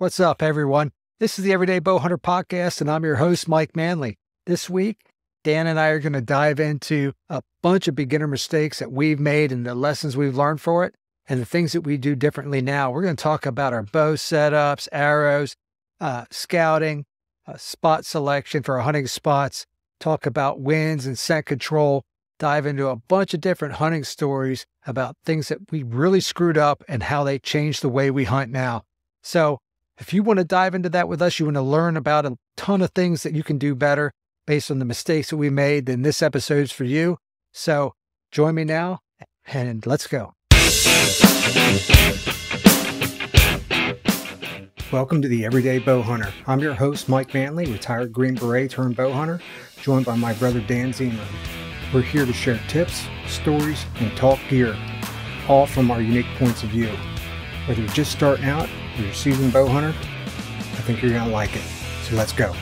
What's up, everyone? This is the Everyday Bow Hunter Podcast, and I'm your host, Mike Manley. This week, Dan and I are going to dive into a bunch of beginner mistakes that we've made and the lessons we've learned for it and the things that we do differently now. We're going to talk about our bow setups, arrows, uh, scouting, uh, spot selection for our hunting spots, talk about winds and scent control, dive into a bunch of different hunting stories about things that we really screwed up and how they changed the way we hunt now. So, if you want to dive into that with us, you want to learn about a ton of things that you can do better based on the mistakes that we made, then this episode's for you. So, join me now and let's go. Welcome to the Everyday Bow Hunter. I'm your host, Mike Manley, retired Green Beret turned bow hunter, joined by my brother Dan Ziemer. We're here to share tips, stories, and talk gear, all from our unique points of view. Whether you're just starting out you're a seasoned bow hunter, I think you're to like it. So let's go.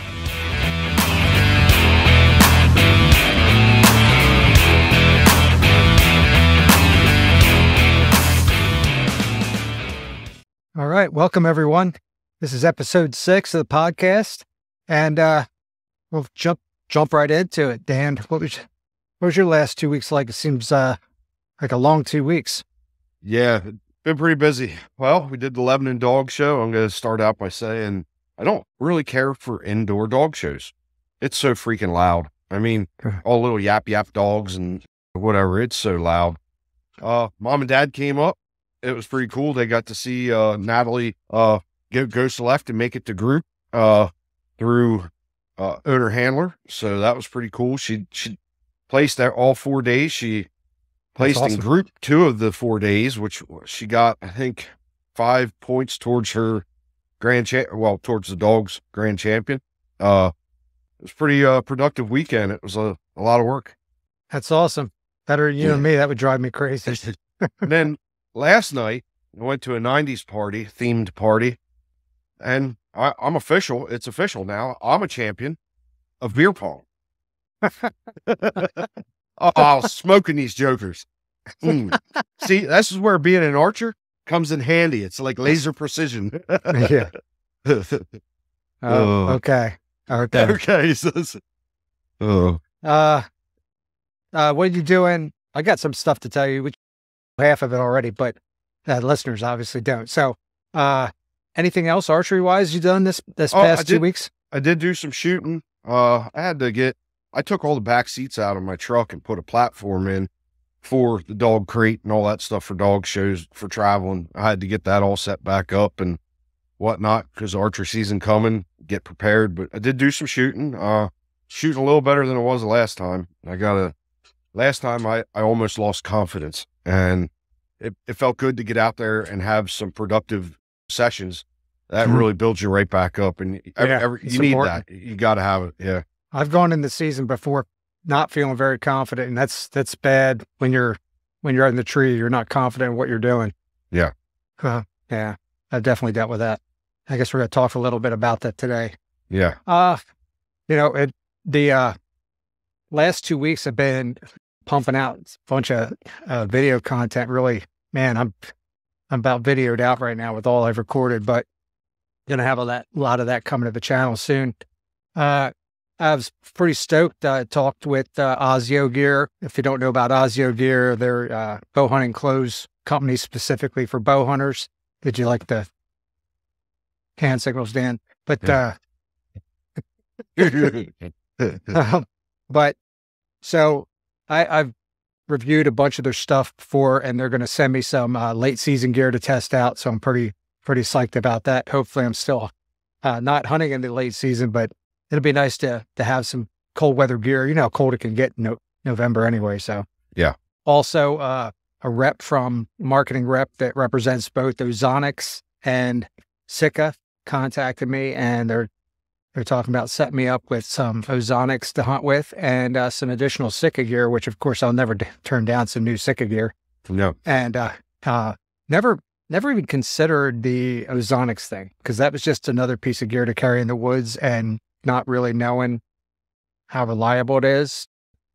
All right, welcome everyone. This is episode six of the podcast, and uh, we'll jump jump right into it. Dan, what was what was your last two weeks like? It seems uh, like a long two weeks. Yeah, been pretty busy. Well, we did the Lebanon Dog Show. I'm going to start out by saying I don't really care for indoor dog shows. It's so freaking loud. I mean, all little yap yap dogs and whatever. It's so loud. Uh, mom and dad came up. It was pretty cool. They got to see uh, Natalie uh, go, go select and make it to group uh, through uh, owner handler. So that was pretty cool. She she placed there all four days. She placed awesome. in group two of the four days, which she got, I think, five points towards her grand champ. Well, towards the dog's grand champion. Uh, it was pretty uh, productive weekend. It was a, a lot of work. That's awesome. Better you Yeah. and me. That would drive me crazy. And then last night, I went to a 90s party, themed party, and I, I'm official. It's official now. I'm a champion of beer pong. oh, I was smoking these jokers. Mm. See, this is where being an archer comes in handy. It's like laser precision. yeah. Oh, Oh. okay. Okay. okay. So, oh, Uh, uh, what are you doing? I got some stuff to tell you, which half of it already, but uh, listeners obviously don't. So, uh, anything else archery wise you done this this Oh, past two weeks? I did do some shooting. Uh, I had to get, I took all the back seats out of my truck and put a platform in for the dog crate and all that stuff for dog shows for traveling. I had to get that all set back up and whatnot because archery season coming, get prepared. But I did do some shooting, uh, shooting a little better than it was the last time. I got a, last time I, I almost lost confidence and it, it felt good to get out there and have some productive sessions. That Mhm. really builds you right back up. And every, Yeah, every, you need important. that. You got to have it. Yeah. I've gone in the season before not feeling very confident, and that's that's bad when you're when you're in the tree. You're not confident in what you're doing. Yeah. Uh, yeah. I've definitely dealt with that. I guess we're gonna talk a little bit about that today. Yeah. Uh, you know, it, the uh, last two weeks have been pumping out a bunch of uh, video content. Really, man, I'm I'm about videoed out right now with all I've recorded, but gonna have a lot, lot of that coming to the channel soon. Uh, I was pretty stoked. I talked with uh, Ozio Gear. If you don't know about Ozio Gear, they're uh, bow hunting clothes company specifically for bow hunters. Did you like the hand signals, Dan? But Yeah. uh, um, but so I, I've reviewed a bunch of their stuff before, and they're going to send me some uh, late season gear to test out. So I'm pretty pretty psyched about that. Hopefully, I'm still uh, not hunting in the late season, but it'll be nice to to have some cold weather gear. You know how cold it can get in no, November anyway. So Yeah. Also, uh, a rep from marketing rep that represents both Ozonics and Sitka contacted me, and they're they're talking about setting me up with some Ozonics to hunt with and uh, some additional Sitka gear, which of course I'll never d- turn down some new Sitka gear. no. And uh, uh, never never even considered the Ozonics thing because that was just another piece of gear to carry in the woods and not really knowing how reliable it is.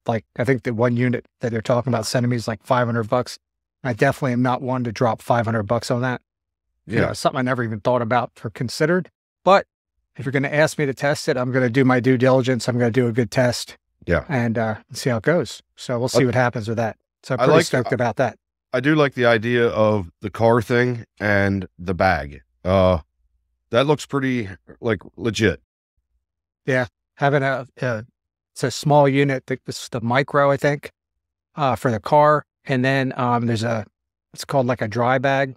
Like I think the one unit that they're talking about sending me is like 500 bucks. I definitely am not one to drop 500 bucks on that. You know, Yeah. something I never even thought about or considered. But if you're going to ask me to test it, I'm going to do my due diligence. I'm going to do a good test. Yeah. And uh, see how it goes. So we'll see what happens with that. So I'm I pretty like- stoked about that. I do like the idea of the car thing and the bag. Uh, that looks pretty like legit. Yeah, having a, a it's a small unit. that- This is the micro, I think, uh, for the car. And then um, there's a it's called like a dry bag.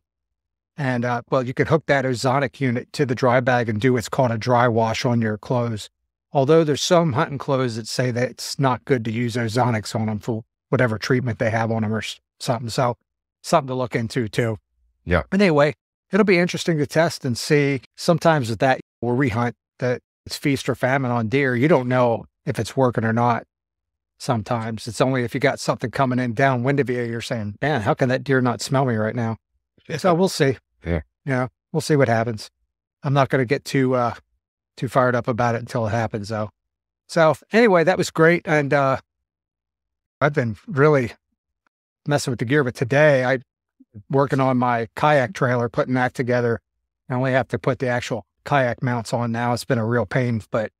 And uh, well, you could hook that ozonic unit to the dry bag and do what's called a dry wash on your clothes. Although there's some hunting clothes that say that it's not good to use ozonics on them for whatever treatment they have on them or something. So something to look into too. Yeah. But anyway, it'll be interesting to test and see. Sometimes with that, where we hunt, that it's feast or famine on deer. You don't know if it's working or not. Sometimes it's only if you got something coming in downwind of you, you're saying, man, how can that deer not smell me right now? So we'll see. Yeah. Yeah. We'll see what happens. I'm not going to get too, uh, too fired up about it until it happens though. So anyway, that was great. And, uh, I've been really messing with the gear, but today I working on my kayak trailer, putting that together. I only have to put the actual kayak mounts on now. It's been a real pain, but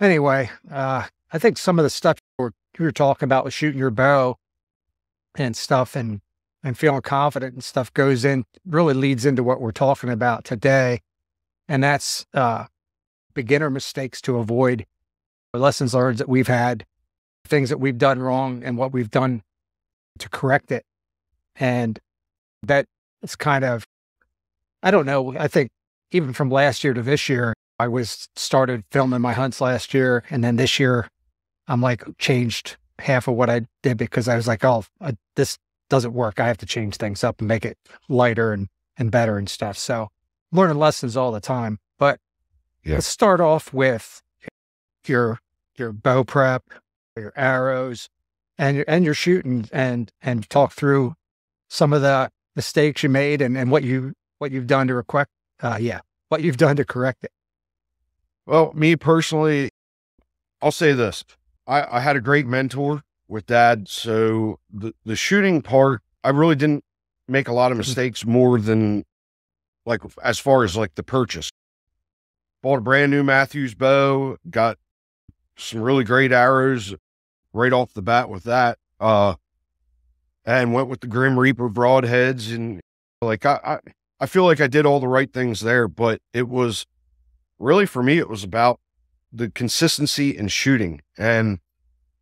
anyway, uh, I think some of the stuff you were, you talking about with shooting your bow and stuff and, and feeling confident and stuff goes in, really leads into what we're talking about today. And that's, uh, beginner mistakes to avoid, lessons learned that we've had, things that we've done wrong and what we've done to correct it. And that is kind of, I don't know. I think even from last year to this year, I was started filming my hunts last year. And then this year, I'm like changed half of what I did because I was like, oh, I, this doesn't work. I have to change things up and make it lighter and, and better and stuff. So learning lessons all the time. But Yeah. let's start off with your your bow prep, your arrows, and your and your shooting and and talk through some of the mistakes you made and, and what you what you've done to correct uh yeah, what you've done to correct it. Well, me personally, I'll say this. I, I had a great mentor with dad. So the, the shooting part, I really didn't make a lot of mistakes more than like as far as like the purchase. Bought a brand new Mathews bow, got some really great arrows right off the bat with that. Uh and went with the Grim Reaper broadheads and like I, I I feel like I did all the right things there, but it was really for me it was about the consistency in shooting and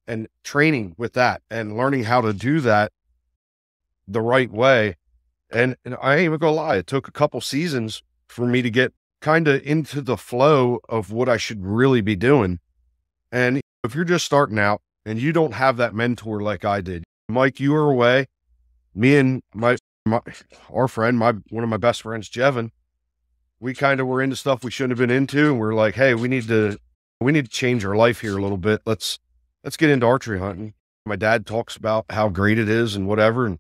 and training with that and learning how to do that the right way. And, and i ain't even gonna lie it took a couple seasons for me to get kind of into the flow of what i should really be doing. And if you're just starting out and you don't have that mentor like i did mike you were away. Me and my, my our friend my one of my best friends jevin we kind of were into stuff we shouldn't have been into and we're like hey we need to we need to change our life here a little bit. Let's let's get into archery hunting. My dad talks about how great it is and whatever and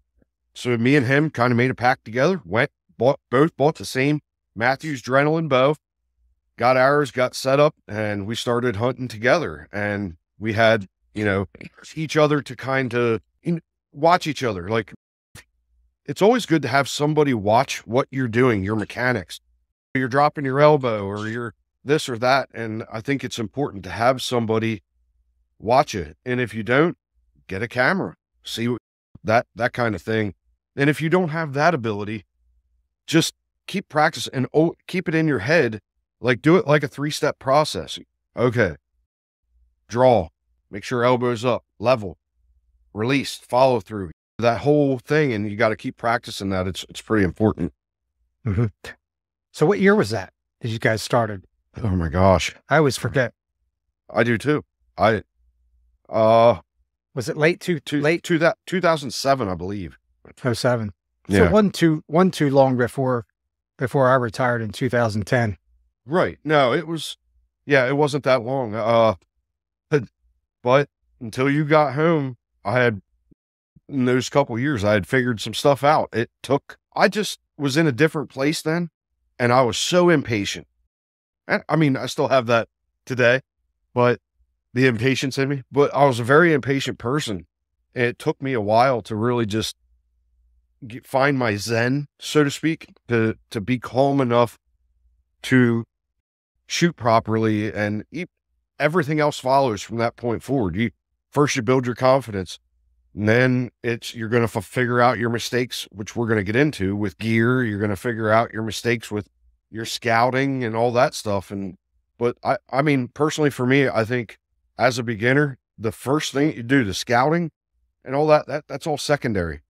so me and him kind of made a pact together went bought both bought the same Mathews adrenaline bow got ours got set up and we started hunting together and we had you know each other to kind of watch each other like it's always good to have somebody watch what you're doing your mechanics you're dropping your elbow or you're this or that. And I think it's important to have somebody watch it. And if you don't, get a camera, see what, that, that kind of thing. And if you don't have that ability, just keep practice and oh, keep it in your head. Like do it like a three step process. Okay. Draw, make sure elbows up, level, release, follow through that whole thing. And you got to keep practicing that. It's, it's pretty important. So what year was that? That you guys started? Oh my gosh. I always forget. I do too. I, uh, Was it late two, two, late to that 2007, I believe. oh seven? So Yeah. it wasn't too one too long before before I retired in 2010. Right. No, it was, yeah, it wasn't that long. Uh, but until you got home, I had, in those couple years, I had figured some stuff out. It took, I just was in a different place then and I was so impatient. And I mean, I still have that today, but the impatience in me, but I was a very impatient person. And it took me a while to really just get, find my zen, so to speak, to to be calm enough to shoot properly, and everything else follows from that point forward. You first you build your confidence, and then it's you're going to f- figure out your mistakes, which we're going to get into with gear. You're going to figure out your mistakes with your scouting and all that stuff. And but I I mean personally for me, I think as a beginner, the first thing you do, the scouting and all that, that that's all secondary.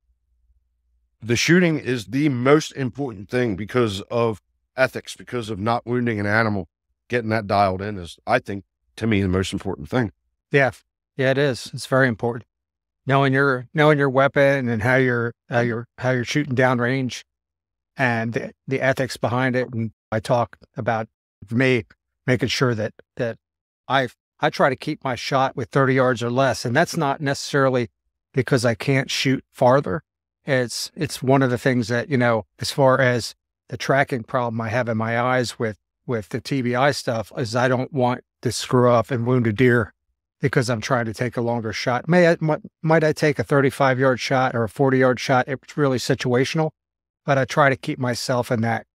The shooting is the most important thing because of ethics, because of not wounding an animal. Getting that dialed in is, I think, to me, the most important thing. Yeah, yeah, it is. It's very important. Knowing your knowing your weapon and how you're how mm-hmm. you're how you're shooting downrange, and the, the ethics behind it. And I talk about me making sure that that I I try to keep my shot with 30 yards or less. And that's not necessarily because I can't shoot farther. It's, it's one of the things that, you know, as far as the tracking problem I have in my eyes with, with the TBI stuff is I don't want to screw up and wound a deer because I'm trying to take a longer shot. May I, might, might I take a 35 yard shot or a 40 yard shot? It's really situational, but I try to keep myself in that,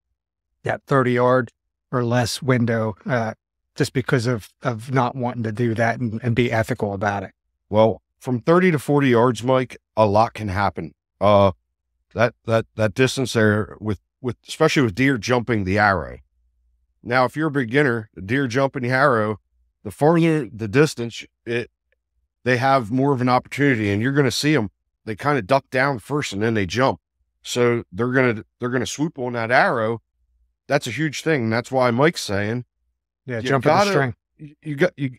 that 30 yard or less window, uh, just because of of not wanting to do that and, and be ethical about it. Well, from 30 to 40 yards, Mike, a lot can happen. Uh that that that distance there with with especially with deer jumping the arrow. Now, if you're a beginner, deer jumping the arrow, the farther the distance, it they have more of an opportunity, and you're going to see them. They kind of duck down first, and then they jump. So they're gonna they're gonna swoop on that arrow. That's a huge thing. That's why Mike's saying yeah, jump gotta, the string. You got you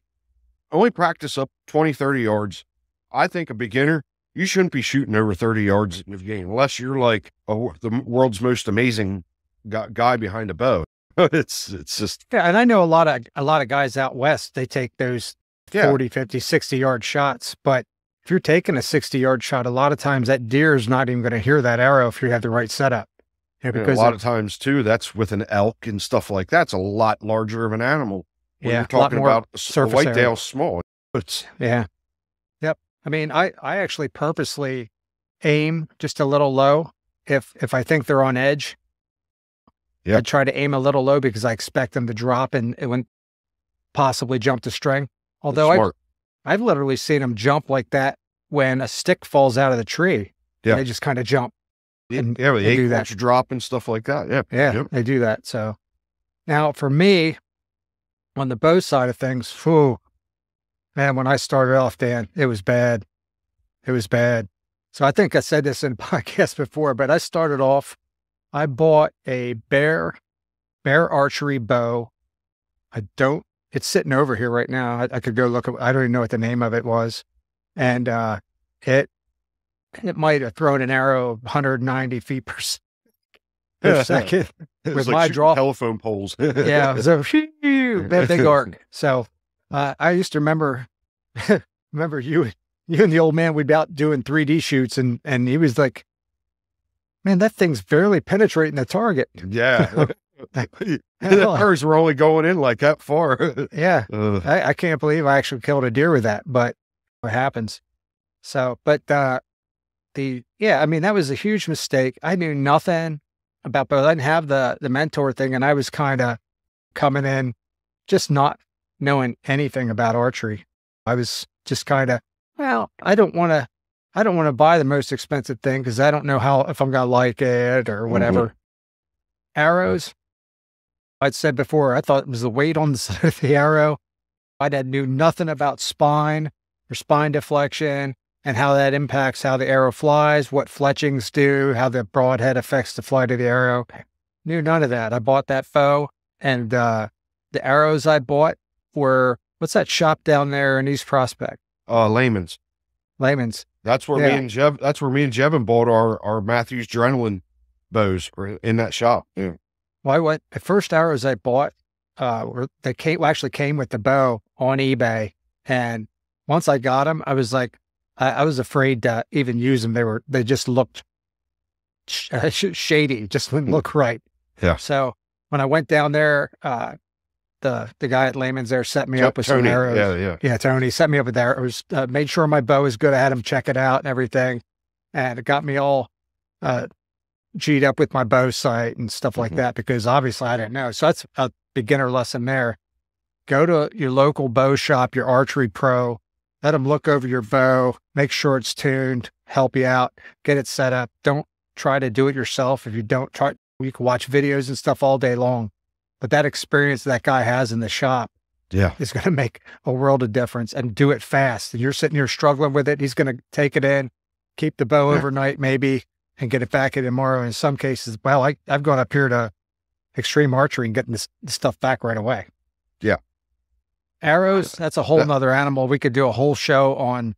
only practice up 20, 30 yards. I think a beginner, you shouldn't be shooting over 30 yards in the game unless you're like a, the world's most amazing guy behind a bow. it's it's just yeah, and I know a lot of a lot of guys out west. They take those yeah. 40, 50, 60 yard shots, but if you're taking a 60 yard shot, a lot of times that deer is not even going to hear that arrow if you have the right setup. Yeah, because a lot of times too, that's with an elk and stuff like that's a lot larger of an animal. When yeah, you're talking about a whitetail small. It's yeah, yep. I mean, I I actually purposely aim just a little low if if I think they're on edge. Yeah, I try to aim a little low because I expect them to drop and it would possibly jump the string. Although I've, I've literally seen them jump like that when a stick falls out of the tree. Yeah, they just kind of jump. And yeah, with the do that. drop and stuff like that. Yeah. Yeah. Yep. They do that. So now for me, on the bow side of things, whew, man, when I started off, Dan, it was bad. It was bad. So I think I said this in podcast before, but I started off, I bought a bear, bear archery bow. I don't, it's sitting over here right now. I, I could go look, I don't even know what the name of it was. And uh, it it might have thrown an arrow 190 feet per, per second with like my draw. Telephone poles. yeah, it was a big, big arc. So uh, I used to remember, remember you, you and the old man. We'd be out doing 3D shoots, and and he was like, "Man, that thing's barely penetrating the target." Yeah. the birds were only going in like that far. yeah. I, I, can't believe I actually killed a deer with that, but what happens? So, but uh, the yeah, I mean that was a huge mistake. I knew nothing about but I didn't have the the mentor thing, and I was kind of coming in just not knowing anything about archery. I was just kind of well, I don't want to. I don't want to buy the most expensive thing because I don't know how if I'm gonna like it or whatever. Mm-hmm. Arrows, I'd said before, I thought it was the weight on the side of the arrow. I had knew nothing about spine or spine deflection and how that impacts how the arrow flies, what fletchings do, how the broadhead affects the flight of the arrow. Knew none of that. I bought that foe, and uh, the arrows I bought were what's that shop down there in East Prospect? Uh, Layman's. Layman's. That's where yeah. me and Jev. That's where me and Jevin bought our our Mathews Adrenaline bows in that shop. Yeah. Well, I went the first arrows I bought. Uh, were they came well, actually came with the bow on eBay, and once I got them, I was like, I, I was afraid to even use them. They were they just looked sh- shady, just didn't look right. Yeah. So when I went down there, uh, the the guy at Layman's there set me up with Tony, some arrows. Yeah, yeah, yeah. Tony set me up with arrows. Uh, made sure my bow was good. I had him check it out and everything, and it got me all uh, G'd up with my bow sight and stuff like Mhm. that because obviously I didn't know. So that's a beginner lesson there. Go to your local bow shop, your archery pro, let them look over your bow, make sure it's tuned, help you out, get it set up. Don't try to do it yourself. If you don't try, you can watch videos and stuff all day long. But that experience that guy has in the shop Yeah. is going to make a world of difference and do it fast. And you're sitting here struggling with it. He's going to take it in, keep the bow Yeah. overnight, maybe, and get it back in tomorrow. In some cases, well, I, I've gone up here to extreme archery and getting this, this stuff back right away. Yeah. Arrows, uh, that's a whole That- nother animal. We could do a whole show on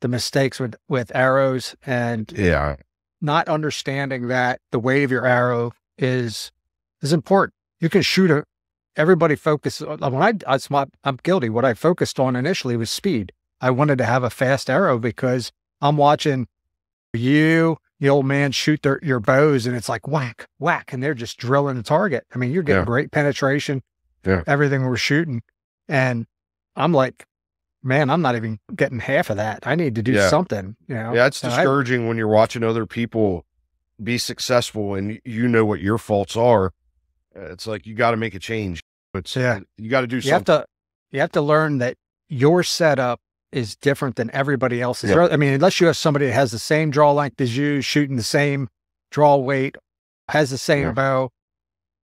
the mistakes with, with arrows and Yeah. not understanding that the weight of your arrow is is important. You can shoot a. Everybody focus uh, when I my, I'm guilty. What I focused on initially was speed. I wanted to have a fast arrow because I'm watching you, the old man, shoot their, your bows, and it's like whack, whack, and they're just drilling the target. I mean, you're getting Yeah. great penetration. Yeah. Everything we're shooting, and I'm like, man, I'm not even getting half of that. I need to do Yeah. something. You know. Yeah, it's So I- discouraging when you're watching other people be successful and you know what your faults are. Uh, It's like you got to make a change. It's Yeah. you got to do you have to you have to learn that your setup is different than everybody else's. I mean, unless you have somebody that has the same draw length as you, shooting the same draw weight, has the same bow,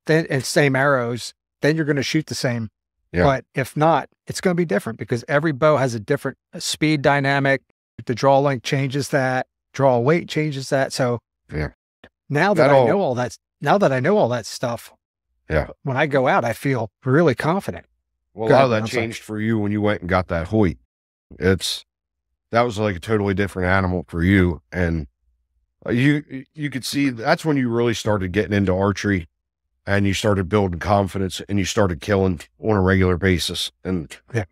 then and same arrows, then you're going to shoot the same. Yeah. But if not, it's going to be different because every bow has a different uh, speed dynamic. The draw length changes that, draw weight changes that. So Yeah. now that, That I all- know all that, now that I know all that stuff, Yeah. when I go out, I feel really confident. Well, a lot of that changed for you when you went and got that Hoyt. It's that was like a totally different animal for you, and uh, you you could see that's when you really started getting into archery, and you started building confidence, and you started killing on a regular basis. And Yeah.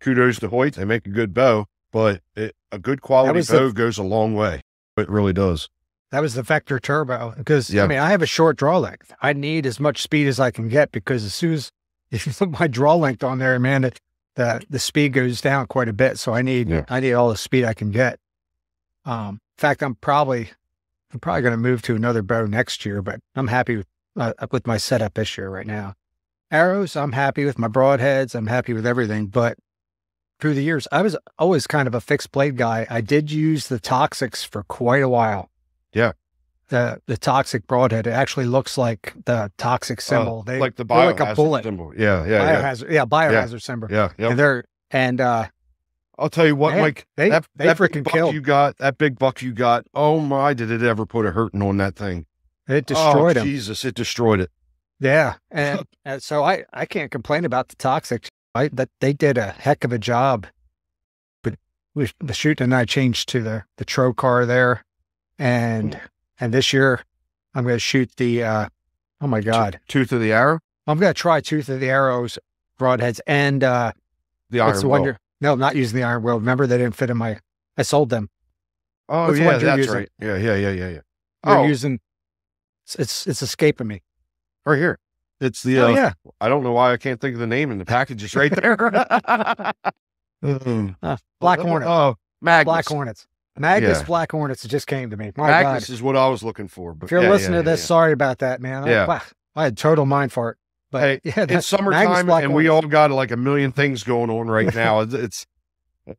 kudos to Hoyt, they make a good bow, but it, a good quality was the- bow goes a long way. It really does. That was the Vector Turbo because Yeah. I mean I have a short draw length. I need as much speed as I can get because as soon as if you put my draw length on there, man, it, the the speed goes down quite a bit. So I need Yeah. I need all the speed I can get. Um, in fact, I'm probably I'm probably going to move to another bow next year, but I'm happy with uh, with my setup this year right now. Arrows, I'm happy with my broadheads. I'm happy with everything, but through the years, I was always kind of a fixed blade guy. I did use the Toxics for quite a while. Yeah. The the toxic broadhead. It actually looks like the toxic symbol. Uh, they like the they're like a bullet. symbol. Yeah, yeah, yeah, biohazard. Yeah, biohazard symbol. yeah, yeah. And they're and uh I'll tell you what, Man, Mike. they that they that freaking buck killed. you got, that big buck you got. Oh my, did it ever put a hurting on that thing? It destroyed oh, them. Jesus, it destroyed it. Yeah, and, and so I I can't complain about the toxic. I that they did a heck of a job. But we, the shooting and I changed to the the Trocar there, and and this year I'm going to shoot the. uh Oh my God! Tooth of the arrow, I'm going to try tooth of the arrows, broadheads, and uh the what's iron. the one No, I'm not using the iron will. Remember they didn't fit in my. I sold them. Oh what's the yeah, you're that's using? right. Yeah, yeah, yeah, yeah, yeah. You're Oh, using. It's, it's it's escaping me. right here. It's the. Oh uh, yeah, I don't know why I can't think of the name, and the package is right there. Mm. uh, Black Hornet. Oh, Magnus. Black Hornets. Magnus Yeah. Black Hornets. Just came to me. My Magnus God. is what I was looking for. But If you're yeah, listening to this, sorry about that, man. I, Yeah. wow, I had total mind fart. But Hey, yeah, it's summertime, and we all got like a million things going on right now. It's, it's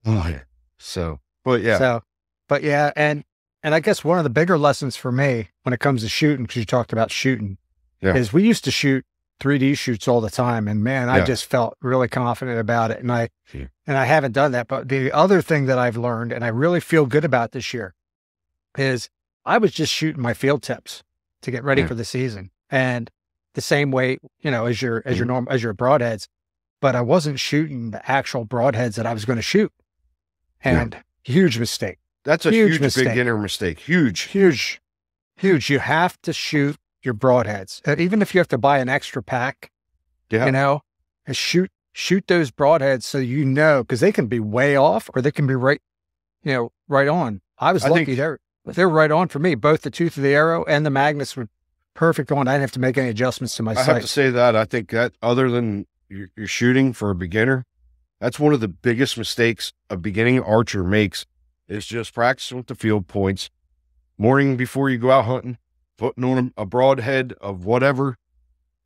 oh, so, but yeah, So, but yeah, and and I guess one of the bigger lessons for me when it comes to shooting, because you talked about shooting, Yeah. is we used to shoot 3D shoots all the time, and man, I Yeah. just felt really confident about it, and I Yeah. And I haven't done that. But the other thing that I've learned, and I really feel good about this year, is I was just shooting my field tips to get ready Yeah. for the season, and the same way, you know, as your as Mm-hmm. your norm as your broadheads, but I wasn't shooting the actual broadheads that I was going to shoot, Yeah. and huge mistake that's a huge huge, mistake. beginner mistake. Huge. huge, huge. You have to shoot your broadheads, even if you have to buy an extra pack. Yeah. You know, and shoot shoot those broadheads so you know because they can be way off or they can be right, you know, right on. I was I lucky they're they're right on for me. Both the tooth of the arrow and the Magnus were perfect on. I didn't have to make any adjustments to my I have to say that I think that other than you're shooting for a beginner, that's one of the biggest mistakes a beginning archer makes is just practicing with the field points, morning before you go out hunting, putting on a broadhead of whatever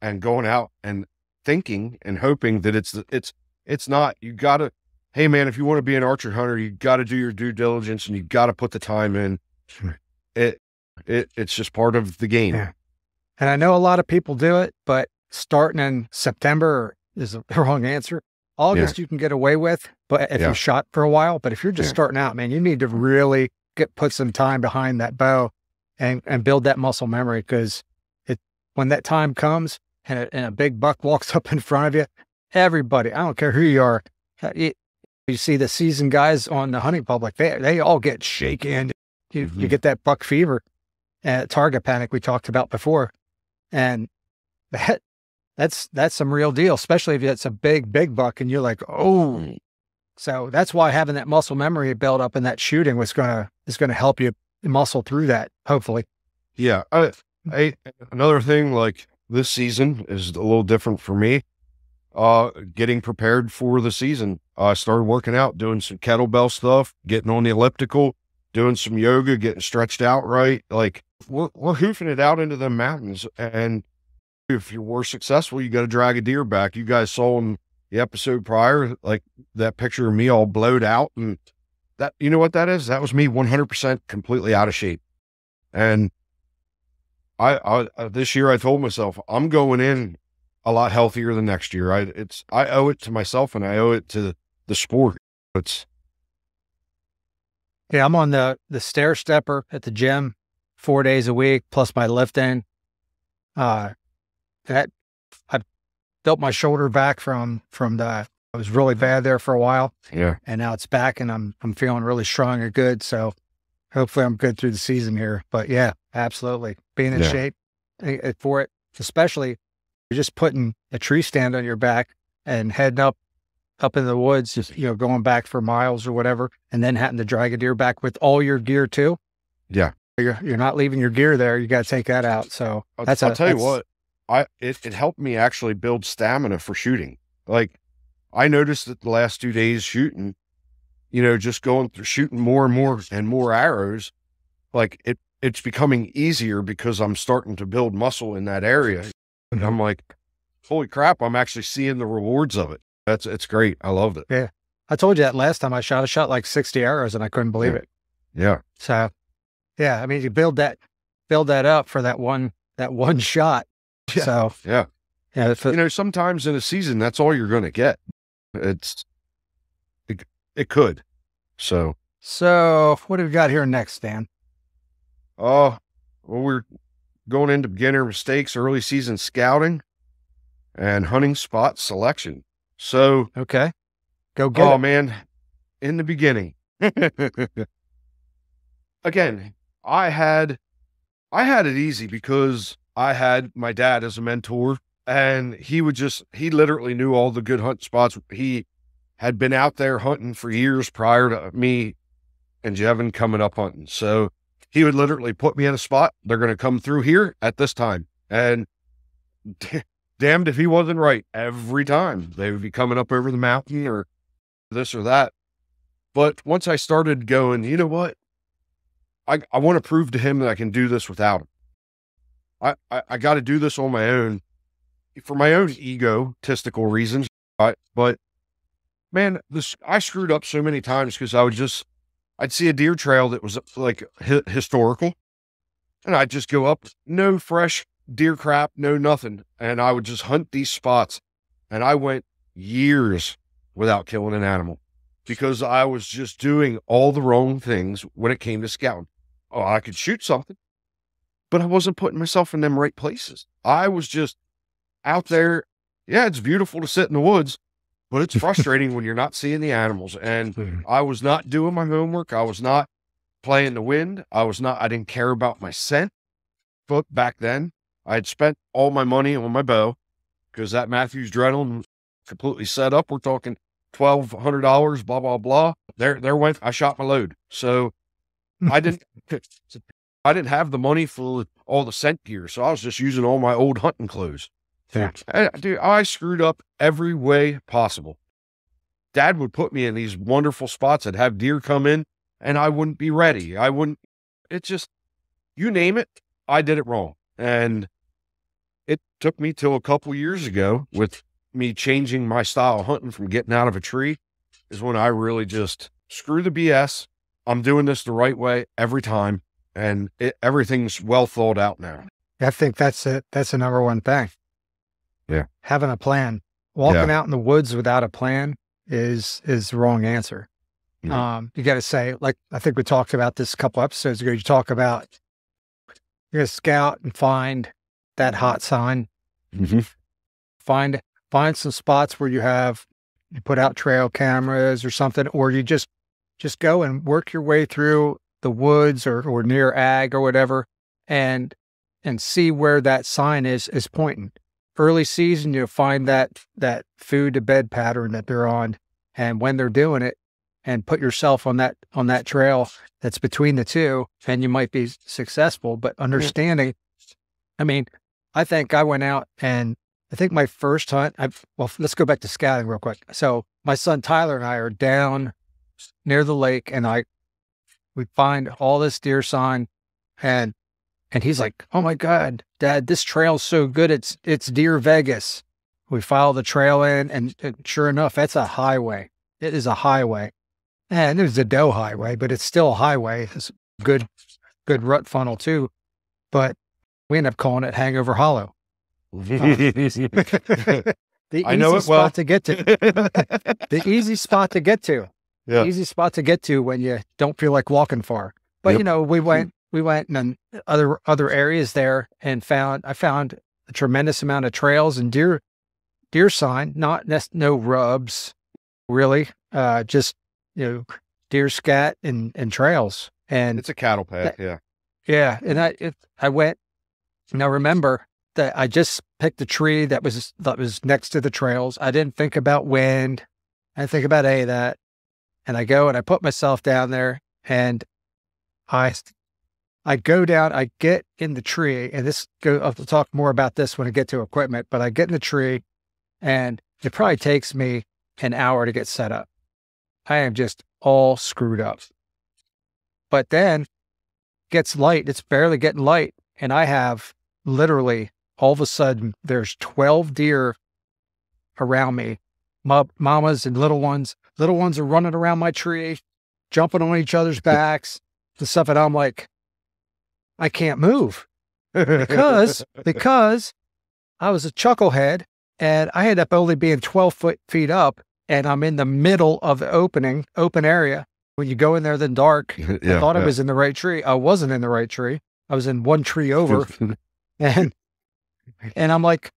and going out and thinking and hoping that it's, it's, it's not, you gotta, hey man, if you want to be an archer hunter, you got to do your due diligence and you got to put the time in. It, it, it's just part of the game. Yeah. And I know a lot of people do it, but starting in September is the wrong answer. August you can get away with, but if Yeah. you shot for a while, but if you're just Yeah. starting out, man, you need to really get put some time behind that bow and and build that muscle memory because it when that time comes and a, and a big buck walks up in front of you, everybody, I don't care who you are, uh, you, you see the seasoned guys on the hunting public, they they all get shaken. You you Mhm. get that buck fever, uh, target panic we talked about before, and that that's that's some real deal, especially if it's a big big buck and you're like, oh. So that's why having that muscle memory built up in that shooting was gonna is gonna help you muscle through that. Hopefully, Yeah. I, I, another thing like this season is a little different for me. Uh, getting prepared for the season. I started working out, doing some kettlebell stuff, getting on the elliptical, doing some yoga, getting stretched out right. Like we're, we're hoofing it out into the mountains. And if you were successful, you got to drag a deer back. You guys saw in the episode prior, like that picture of me all blowed out. And that, you know what that is? That was me 100% completely out of shape. And I, I uh, this year I told myself I'm going in a lot healthier than next year. I it's I owe it to myself and I owe it to the sport. It's yeah, I'm on the the stair stepper at the gym four days a week plus my lifting. Uh, that I built my shoulder back from from the I was really bad there for a while. yeah, and now it's back and I'm I'm feeling really strong and good. So hopefully I'm good through the season here. But yeah, absolutely. Being in Yeah. shape eh, eh, for it, especially you're just putting a tree stand on your back and heading up up in the woods, just you know, going back for miles or whatever, and then having to drag a deer back with all your gear too. Yeah. You're you're not leaving your gear there. You gotta take that out. So that's I'll a- tell you what. I it, it helped me actually build stamina for shooting. Like I noticed that the last two days shooting, you know, just going through shooting more and more and more arrows, like it it's becoming easier because I'm starting to build muscle in that area. And I'm like, holy crap, I'm actually seeing the rewards of it. That's it's great. I loved it. Yeah. I told you that last time I shot. I shot like 60 arrows and I couldn't believe Yeah. it. Yeah. So, yeah, I mean, you build that, build that up for that one, that one shot. Yeah. So, Yeah. yeah, it- You know, sometimes in a season, that's all you're going to get. It's, it, could. So, so what do we got here next, Dan? oh, well, we're going into beginner mistakes, early season scouting, and hunting spot selection. So, Okay, go get oh it. man, in the beginning, again, I had, I had it easy because I had my dad as a mentor, and he would just, he literally knew all the good hunt spots. He had been out there hunting for years prior to me and Jevin coming up hunting. So he would literally put me in a spot. They're going to come through here at this time, and damned if he wasn't right every time. They would be coming up over the mountain or this or that. But once I started going, you know what? I, I want to prove to him that I can do this without him. I, I, I got to do this on my own for my own egotistical reasons. Right? But man, this I screwed up so many times because I would just I'd see a deer trail that was like hi- historical, and I'd just go up, no fresh deer crap, no nothing, and I would just hunt these spots, and I went years without killing an animal because I was just doing all the wrong things when it came to scouting. Oh, I could shoot something, but I wasn't putting myself in them right places. I was just out there. Yeah, it's beautiful to sit in the woods, but it's frustrating when you're not seeing the animals. And hmm. I was not doing my homework. I was not playing the wind. I was not, I didn't care about my scent. But back then, I had spent all my money on my bow because that Mathews Dreadnought completely set up. We're talking twelve hundred dollars, blah blah blah. There, there went. I shot my load. So I didn't. I didn't have the money for all the scent gear, so I was just using all my old hunting clothes. Yeah. And, dude, I screwed up every way possible. Dad would put me in these wonderful spots and have deer come in, and I wouldn't be ready. I wouldn't. It just you name it, I did it wrong. And it took me till a couple years ago with me changing my style of hunting from getting out of a tree is when I really just screw the BS. I'm doing this the right way every time. And it, everything's well thought out now. I think that's it. That's the number one thing. Yeah. Having a plan. Walking out in the woods without a plan is is the wrong answer. Yeah. Um, you got to say, like I think we talked about this a couple episodes ago. You talk about you're gonna scout and find that hot sign. Mm-hmm. Find find some spots where you have you put out trail cameras or something, or you just just go and work your way through the woods or or near ag or whatever, and and see where that sign is is pointing. Early season, you'll find that that food to bed pattern that they're on, and when they're doing it, and put yourself on that on that trail that's between the two, and you might be successful. But understanding, I mean, I think I went out and I think my first hunt. I well, let's go back to scouting real quick. So my son Tyler and I are down near the lake, and I we find all this deer sign, and and he's like, "Oh my god, Dad, this trail's so good. It's it's Deer Vegas." We follow the trail in, and, sure enough, that's a highway. It is a highway, and it was a doe highway, but it's still a highway. It's a good, good rut funnel too. But we end up calling it Hangover Hollow. the I know easy it well. spot to get to. the easy spot to get to. Yeah. Easy spot to get to when you don't feel like walking far. But Yep. you know, we went we went in other other areas there and found I found a tremendous amount of trails and deer deer sign, not no rubs, really. Uh just you know, deer scat and and trails. And It's a cattle path. Yeah. yeah, and I it, I went. Now remember that I just picked a tree that was that was next to the trails. I didn't think about wind. I didn't think about any of that. And I go and I put myself down there, and I I go down. I get in the tree, and this go. I'll talk more about this when I get to equipment. But I get in the tree, and it probably takes me an hour to get set up. I am just all screwed up. But then gets light. It's barely getting light. And I have literally all of a sudden there's 12 deer around me, Ma- mamas and little ones. Little ones are running around my tree, jumping on each other's backs the stuff. And I'm like, I can't move because, because I was a chucklehead and I ended up only being 12 foot feet up and I'm in the middle of the opening, open area. When you go in there, then dark, yeah. I thought I was in the right tree. I wasn't in the right tree. I was in one tree over, and and I'm like,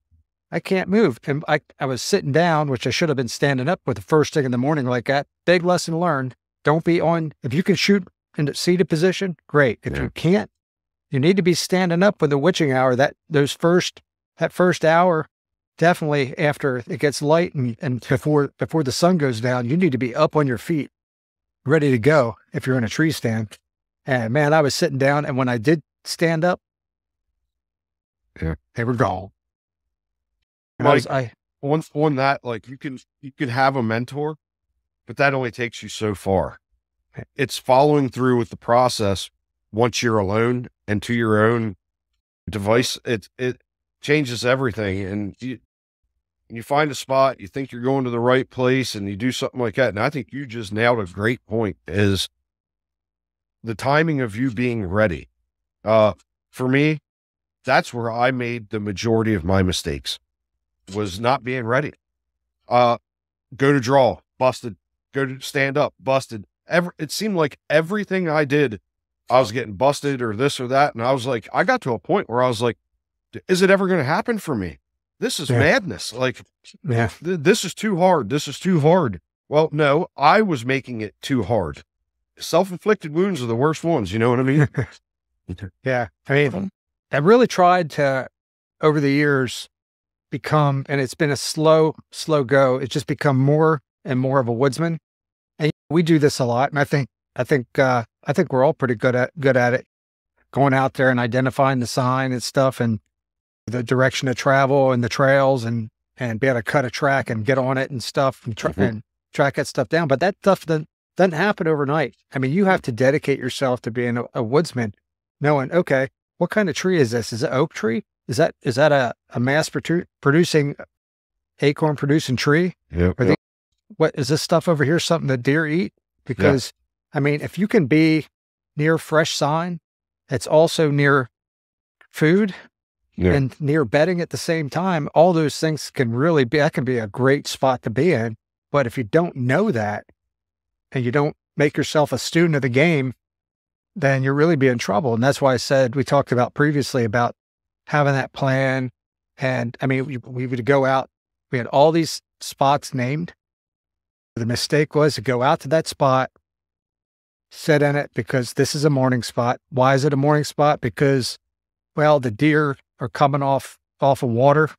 I can't move. And I I was sitting down, which I should have been standing up with the first thing in the morning like that. Big lesson learned. Don't be on. If you can shoot in the seated position, great. If Yeah. you can't, you need to be standing up with the witching hour. That those first that first hour, definitely after it gets light and, and before before the sun goes down, you need to be up on your feet, ready to go. If you're in a tree stand, and man, I was sitting down, and when I did stand up, Yeah. they were gone. I was, I on on that, like you can you can have a mentor, but that only takes you so far. It's following through with the process once you're alone and to your own device. It it changes everything, and you you find a spot, you think you're going to the right place, and you do something like that. And I think you just nailed a great point. Is the timing of you being ready. Uh, for me, that's where I made the majority of my mistakes was not being ready. Uh, go to draw, busted. Go to stand up, busted. Every, it seemed like everything I did, I was getting busted or this or that. And I was like, I got to a point where I was like, is it ever going to happen for me? This is Yeah. madness. Like, yeah, th- this is too hard. This is too hard. Well, no, I was making it too hard. Self inflicted wounds are the worst ones. You know what I mean? yeah. I mean, I really tried to over the years become, and it's been a slow, slow go. It's just become more and more of a woodsman, and we do this a lot. And I think, I think, uh, I think we're all pretty good at good at it. Going out there and identifying the sign and stuff, and the direction of travel and the trails, and and be able to cut a track and get on it and stuff, and, tra- Mhm. and track that stuff down. But that stuff doesn't doesn't happen overnight. I mean, you have to dedicate yourself to being a, a woodsman knowing, okay, what kind of tree is this? Is it oak tree? Is that is that a, a mass produ- producing acorn producing tree? Yeah. They- What is this stuff over here? Something that deer eat? Because I mean, if you can be near fresh sign, it's also near food Yeah. and near bedding at the same time. All those things can really be that can be a great spot to be in. But if you don't know that and you don't make yourself a student of the game, then you're really be in trouble. And that's why I said we talked about previously about having that plan. And I mean, we, we would go out, we had all these spots named. The mistake was to go out to that spot, sit in it because this is a morning spot. Why is it a morning spot? Because, well, the deer are coming off off of water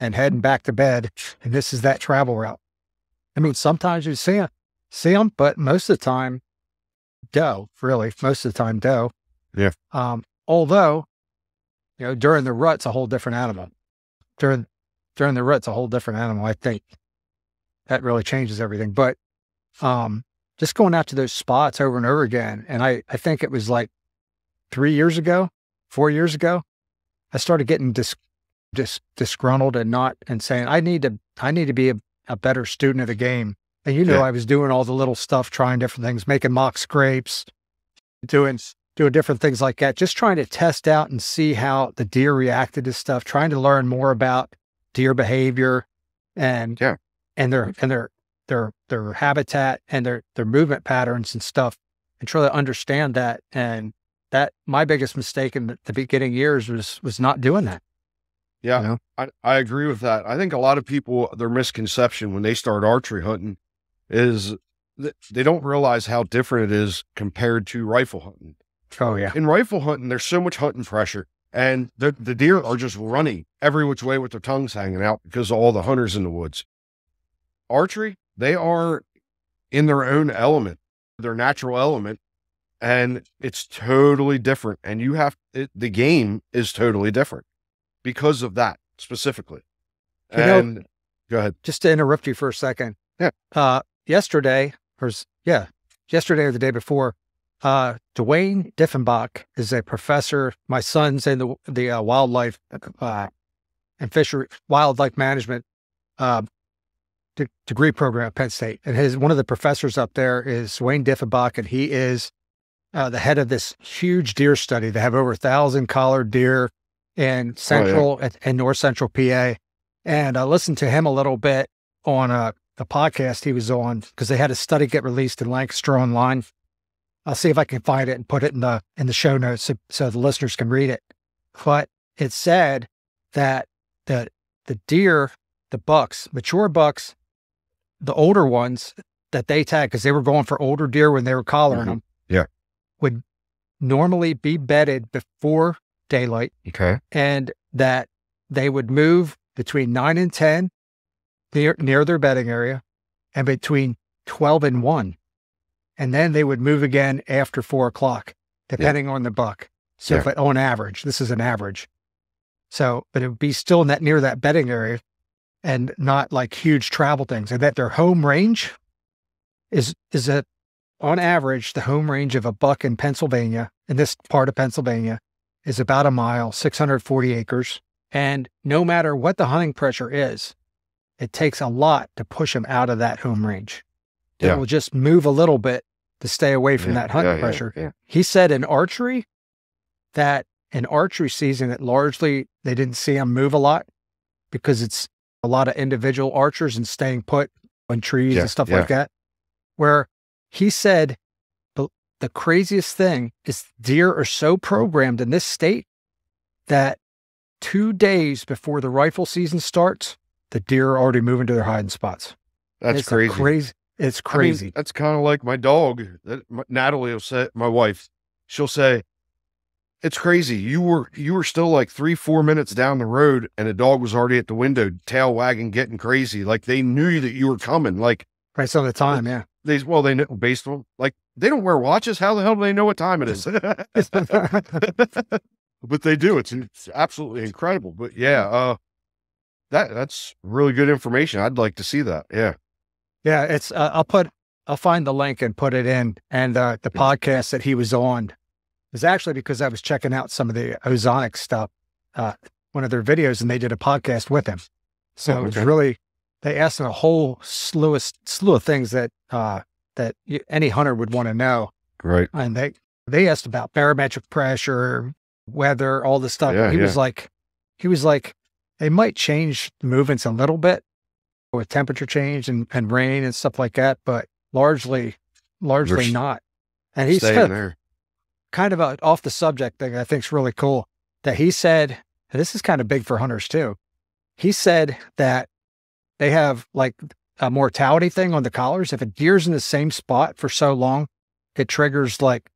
and heading back to bed, and this is that travel route. I mean, sometimes you see them, see them, but most of the time, doe. Really, most of the time, doe. Yeah. Um, although, you know, during the rut's a whole different animal. During during the rut's a whole different animal. I think that really changes everything. But um, just going out to those spots over and over again, and I I think it was like three years ago, four years ago, I started getting dis, dis disgruntled and not and saying I need to I need to be a, a better student of the game. And you know, Yeah. I was doing all the little stuff, trying different things, making mock scrapes, doing doing different things like that, just trying to test out and see how the deer reacted to stuff, trying to learn more about deer behavior and Yeah. and their and their their their habitat and their their movement patterns and stuff and try to understand that. And that my biggest mistake in the, the beginning years was was not doing that. Yeah, you know? I, I agree with that. I think a lot of people, their misconception when they start archery hunting is that they don't realize how different it is compared to rifle hunting. Oh yeah. In rifle hunting, there's so much hunting pressure, and the, the deer are just running every which way with their tongues hanging out because of all the hunters in the woods. Archery, they are in their own element, their natural element, and it's totally different. And you have it, the game is totally different because of that specifically. You know- And go ahead. just to interrupt you for a second. Yeah. Uh, yesterday, or yeah, yesterday or the day before, uh, Duane Diefenbach is a professor. My son's in the the uh, wildlife uh, and fishery wildlife management uh, de- degree program at Penn State, and his one of the professors up there is Wayne Diefenbach, and he is uh, the head of this huge deer study. They have over a thousand collared deer in central and, and north central PA. And I listened to him a little bit on uh, the podcast he was on because they had a study get released in Lancaster online. I'll see if I can find it and put it in the in the show notes so, so the listeners can read it. But it said that the the deer, the bucks, mature bucks, the older ones that they tag because they were going for older deer when they were collaring Mhm. them. Yeah. would normally be bedded before daylight Okay. and that they would move between nine and 10 near, near their bedding area and between 12 and 1. And then they would move again after four o'clock, depending on the buck. So, if it, on average, this is an average. So, but it would be still in that near that bedding area and not like huge travel things. And that their home range is, is that on average, the home range of a buck in Pennsylvania, in this part of Pennsylvania, is about a mile, 640 acres. And no matter what the hunting pressure is, it takes a lot to push them out of that home range. It Yeah. will just move a little bit to stay away from Yeah, that hunting yeah, pressure. He said in archery that in archery season, that largely they didn't see them move a lot because it's a lot of individual archers and staying put on trees Yeah, and stuff yeah. like that. Where he said the, the craziest thing is deer are so programmed in this state that two days before the rifle season starts, the deer are already moving to their hiding spots. That's it's crazy. crazy. It's I mean, crazy. that's kind of like my dog. That my- Natalie will say, my wife, she'll say, "It's crazy. You were you were still like three four minutes down the road, and the dog was already at the window, tail wagging, getting crazy. Like they knew that you were coming. Like right some of the time, yeah. they well they know based on like they don't wear watches. How the hell do they know what time it is? but they do. It's, it's absolutely incredible. But yeah, uh, that that's really good information. I'd like to see that. Yeah. Yeah, it's. Uh, I'll put. I'll find the link and put it in, and uh, the podcast that he was on was actually because I was checking out some of the Ozonics stuff, uh, one of their videos, and they did a podcast with him. So Oh, it was really they asked him a whole slew of slew of things that uh, that any hunter would want to know, Right. and they they asked about barometric pressure, weather, all this stuff. Yeah, he was like, he was like, they might change the movements a little bit with temperature change and, and rain and stuff like that, but largely, largely s- not. And kind of, there. Kind of a off the subject thing I think is really cool that he said, this is kind of big for hunters too. He said that they have like a mortality thing on the collars. If a deer's in the same spot for so long, it triggers like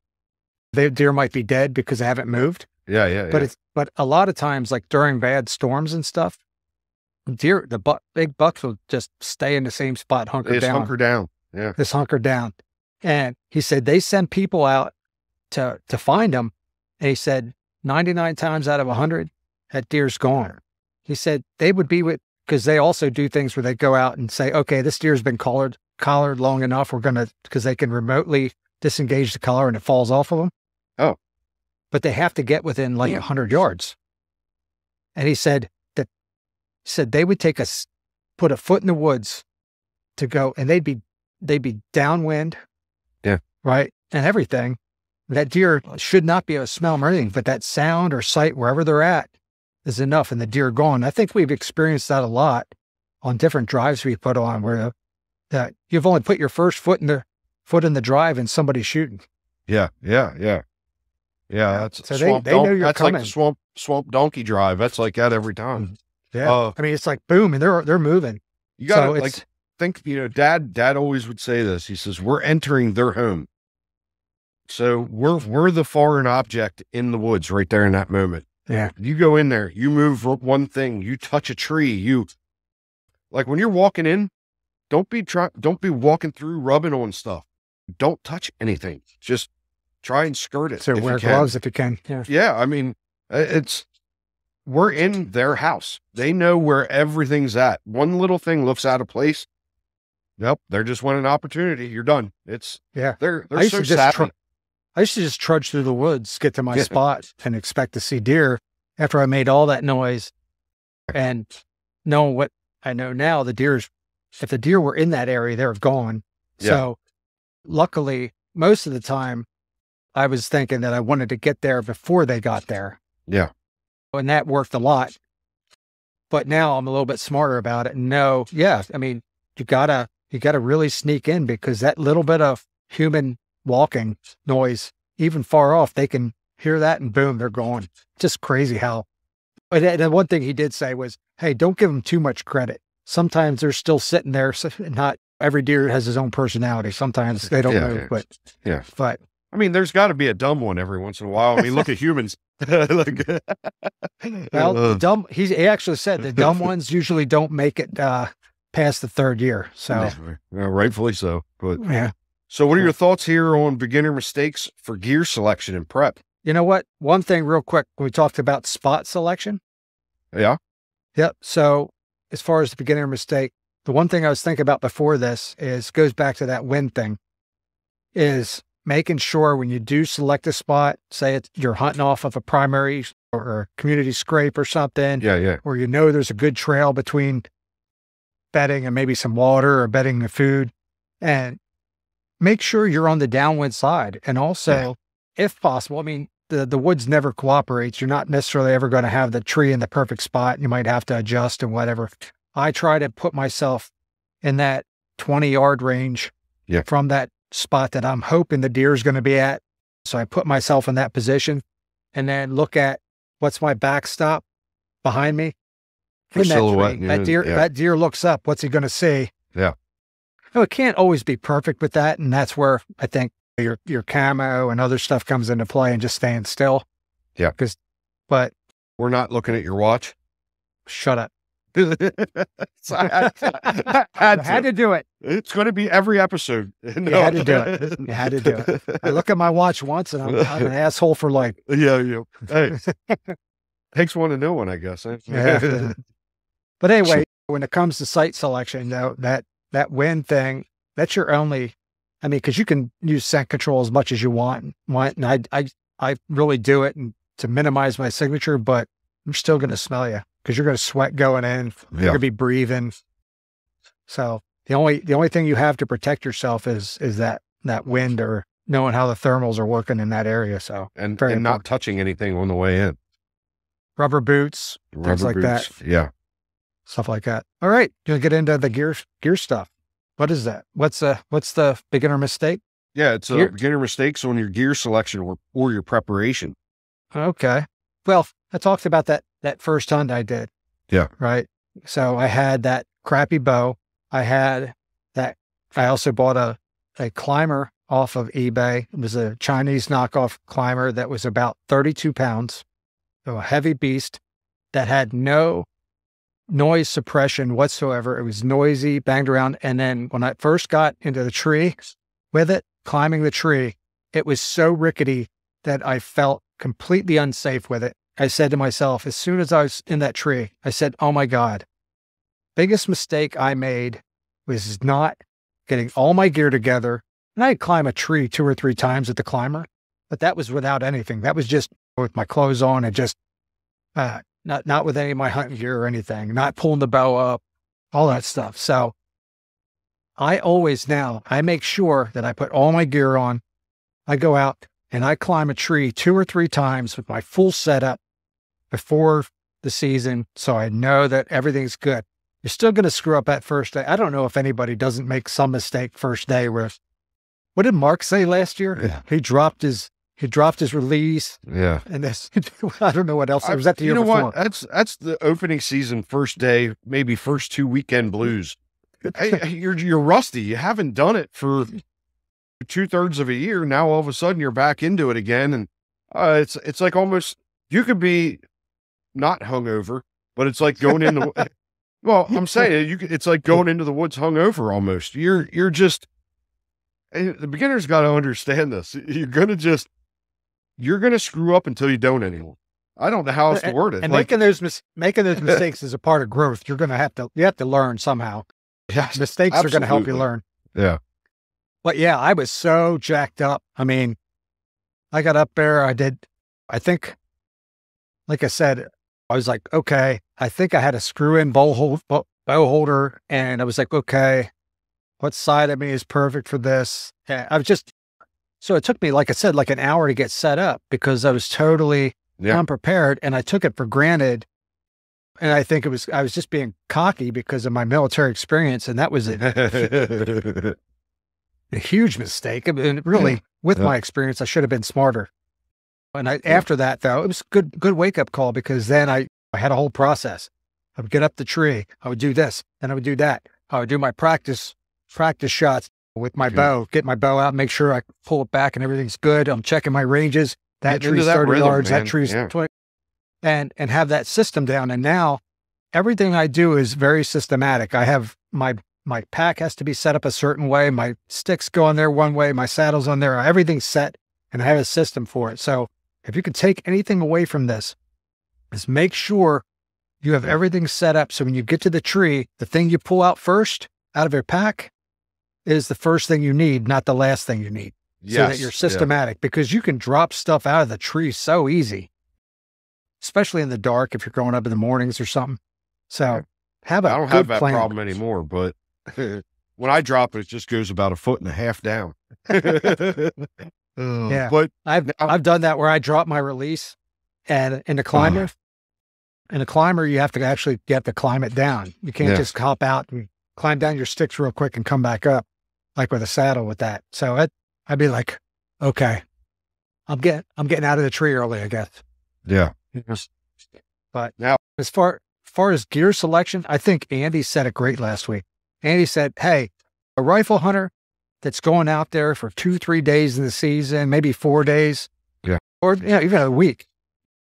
the deer might be dead because they haven't moved. Yeah, yeah, But yeah. it's but a lot of times, like during bad storms and stuff, deer the bu- big bucks will just stay in the same spot, hunker They down, hunker down. Yeah. just hunker down. And he said they send people out to to find them, and he said ninety nine times out of hundred, that deer's gone. He said they would be with because they also do things where they go out and say, okay, this deer's been collared collared long enough. We're gonna because they can remotely disengage the collar and it falls off of them. Oh. but they have to get within like a hundred yards. And he said that he said they would take us put a foot in the woods to go and they'd be they'd be downwind. Yeah. Right. And everything. That deer should not be able to smell them or anything, but that sound or sight wherever they're at is enough and the deer gone. I think we've experienced that a lot on different drives we put on where that you've only put your first foot in the foot in the drive and somebody's shooting. Yeah, yeah, yeah. Yeah, that's So they- swamp they know don- you're That's like the swamp swamp donkey drive. That's like that every time. Yeah. Uh, I mean, it's like boom, and they're they're moving. you gotta so like think, you know, dad dad always would say this. He says, We're entering their home. So we're we're the foreign object in the woods right there in that moment. yeah, You go in there, you move one thing, you touch a tree, you like when you're walking in, don't be try don't be walking through rubbing on stuff. Don't touch anything. Just try and skirt it. so wear gloves if you can. Yeah, Yeah, I mean, it's we're in their house. They know where everything's at. One little thing looks out of place. Yep, they're just wanting an opportunity. You're done. It's yeah. they're they're used so to just savvy. tr- I used to just trudge through the woods, get to my spot, and expect to see deer. After I made all that noise, and knowing what I know now, the deer's if the deer were in that area, they're gone. Yeah. So, luckily, most of the time, I was thinking that I wanted to get there before they got there. yeah, and that worked a lot. But now I'm a little bit smarter about it. And no, yeah, I mean, you gotta you gotta really sneak in because that little bit of human walking noise, even far off, they can hear that and boom, they're gone. Just crazy how. And the the one thing he did say was, "Hey, don't give them too much credit. Sometimes they're still sitting there. So not every deer has his own personality. Sometimes they don't Yeah, move, yeah. but Yeah. but I mean, there's got to be a dumb one every once in a while. I mean, look at humans. like, Well, the uh, dumb. He's, he actually said the dumb ones usually don't make it uh, past the third year. So yeah, rightfully so. But yeah, so, what are uh-huh. your thoughts here on beginner mistakes for gear selection and prep? you know what? One thing, real quick, we talked about spot selection. Yeah, Yep. So as far as the beginner mistake, the one thing I was thinking about before this is goes back to that wind thing. Is making sure when you do select a spot, say it's you're hunting off of a primary or a community scrape or something, yeah, yeah, or you know there's a good trail between bedding and maybe some water or bedding the food and make sure you're on the downwind side and also if possible i mean the, the woods never cooperates you're not necessarily ever going to have the tree in the perfect spot you might have to adjust and whatever i try to put myself in that 20 yard range Yeah. from that spot that i'm hoping the deer is going to be at so i put myself in that position and then look at what's my backstop behind me that tree. yeah, That deer, yeah. that deer looks up. What's he going to see? Yeah. No, it can't always be perfect with that, and that's where I think your your camo and other stuff comes into play, and just staying still. Yeah. Because, but we're not looking at your watch. shut up. So I had, I had had to. to do it. It's going to be every episode. You had to do it. You had to do it. I look at my watch once, and I'm, I'm an asshole for like, Yeah, yeah. Hey, takes one to know one, I guess. eh? Yeah. but anyway, when it comes to site selection, though, that that wind thing, that's your only. I mean, because you can use scent control as much as you want, want, and I, I, I really do it and to minimize my signature, but I'm still going to smell you because you're going to sweat going in. You're Yeah. going to be breathing. So the only the only thing you have to protect yourself is is that that wind or knowing how the thermals are working in that area. So And, and not touching anything on the way in. rubber boots, Rubber like that. boots. Yeah. Stuff like that. All right, you get into the gear gear stuff. What is that? What's the what's the beginner mistake? Yeah. It's a Gear- beginner mistakes on your gear selection or, or your preparation. Okay. Well, I talked about that that first hunt I did. Yeah. Right. So I had that crappy bow. I had that. I also bought a a climber off of eBay. It was a Chinese knockoff climber that was about 32 pounds, so a heavy beast that had no noise suppression whatsoever. It was noisy, banged around. And then when I first got into the tree with it, climbing the tree, it was so rickety that I felt completely unsafe with it. I said to myself, as soon as I was in that tree, I said, Oh my God, biggest mistake I made was not getting all my gear together. And I'd climb a tree two or three times at the climber, but that was without anything. That was just with my clothes on and just uh, not not with any of my hunting gear or anything, not pulling the bow up, all that stuff. So I always now I make sure that I put all my gear on. I go out and I climb a tree two or three times with my full setup before the season, so I know that everything's good. You're still going to screw up that first day. I don't know if anybody doesn't make some mistake first day. Where what did Mark say last year? Yeah. He dropped his he dropped his release, Yeah. and this I don't know what else. I- was that the you year know before? what? That's that's the opening season, first day, maybe first two weekend blues. hey, you're you're rusty. You haven't done it for two thirds of a year. Now all of a sudden you're back into it again, and uh, it's it's like almost you could be not hungover, but it's like going into. well, I'm saying you, it's like going into the woods hungover almost. You're you're just. eh, The beginner's got to understand this. You're gonna just. You're gonna screw up until you don't anymore. I don't know how else to word it. And like, making those mis- making those mistakes is a part of growth. You're going to have to you have to learn somehow. yes, Mistakes are going to help you learn. yeah. But yeah, I was so jacked up. I mean, I got up there. I did. I think, like I said, I was like, okay. I think I had a screw in bow hold, bow, bow holder, and I was like, okay, what side of me is perfect for this? And I was just. So it took me, like I said, like an hour to get set up because I was totally Yeah. unprepared and I took it for granted. And I think it was, I was just being cocky because of my military experience. And that was a, a huge mistake. I mean, really, with Yeah. my experience, I should have been smarter. And I, after that, though, it was a good, good wake up call because then I, I had a whole process. I would get up the tree. I would do this, then I would do that. I would do my practice, practice shots with my Good. bow, get my bow out, make sure I pull it back and everything's good. I'm checking my ranges. That into tree's that 30 rhythm, yards, man. that tree's Yeah. 20, and, and have that system down. And now everything I do is very systematic. I have my my pack has to be set up a certain way. My sticks go on there one way. My saddle's on there. Everything's set, and I have a system for it. So if you could take anything away from this, is make sure you have everything set up. So when you get to the tree, the thing you pull out first out of your pack is the first thing you need, not the last thing you need. So that you're yeah. systematic because you can drop stuff out of the tree so easy, especially in the dark if you're going up in the mornings or something. So have a I don't have that plan. problem anymore, but when I drop it, it just goes about a foot and a half down. Uh, yeah. But I've I've done that where I drop my release, and in the uh-huh. climber, in the climber you have to actually you have to climb it down. You can't Yeah. just hop out and climb down your sticks real quick and come back up, like with a saddle with that. So it, I'd be like, okay, I'm getting I'm getting out of the tree early, I guess. yeah, But Now- as far far as gear selection, I think Andy said it great last week. Andy said, "Hey, a rifle hunter that's going out there for two, three days in the season, maybe four days, Yeah. or you know, even a week.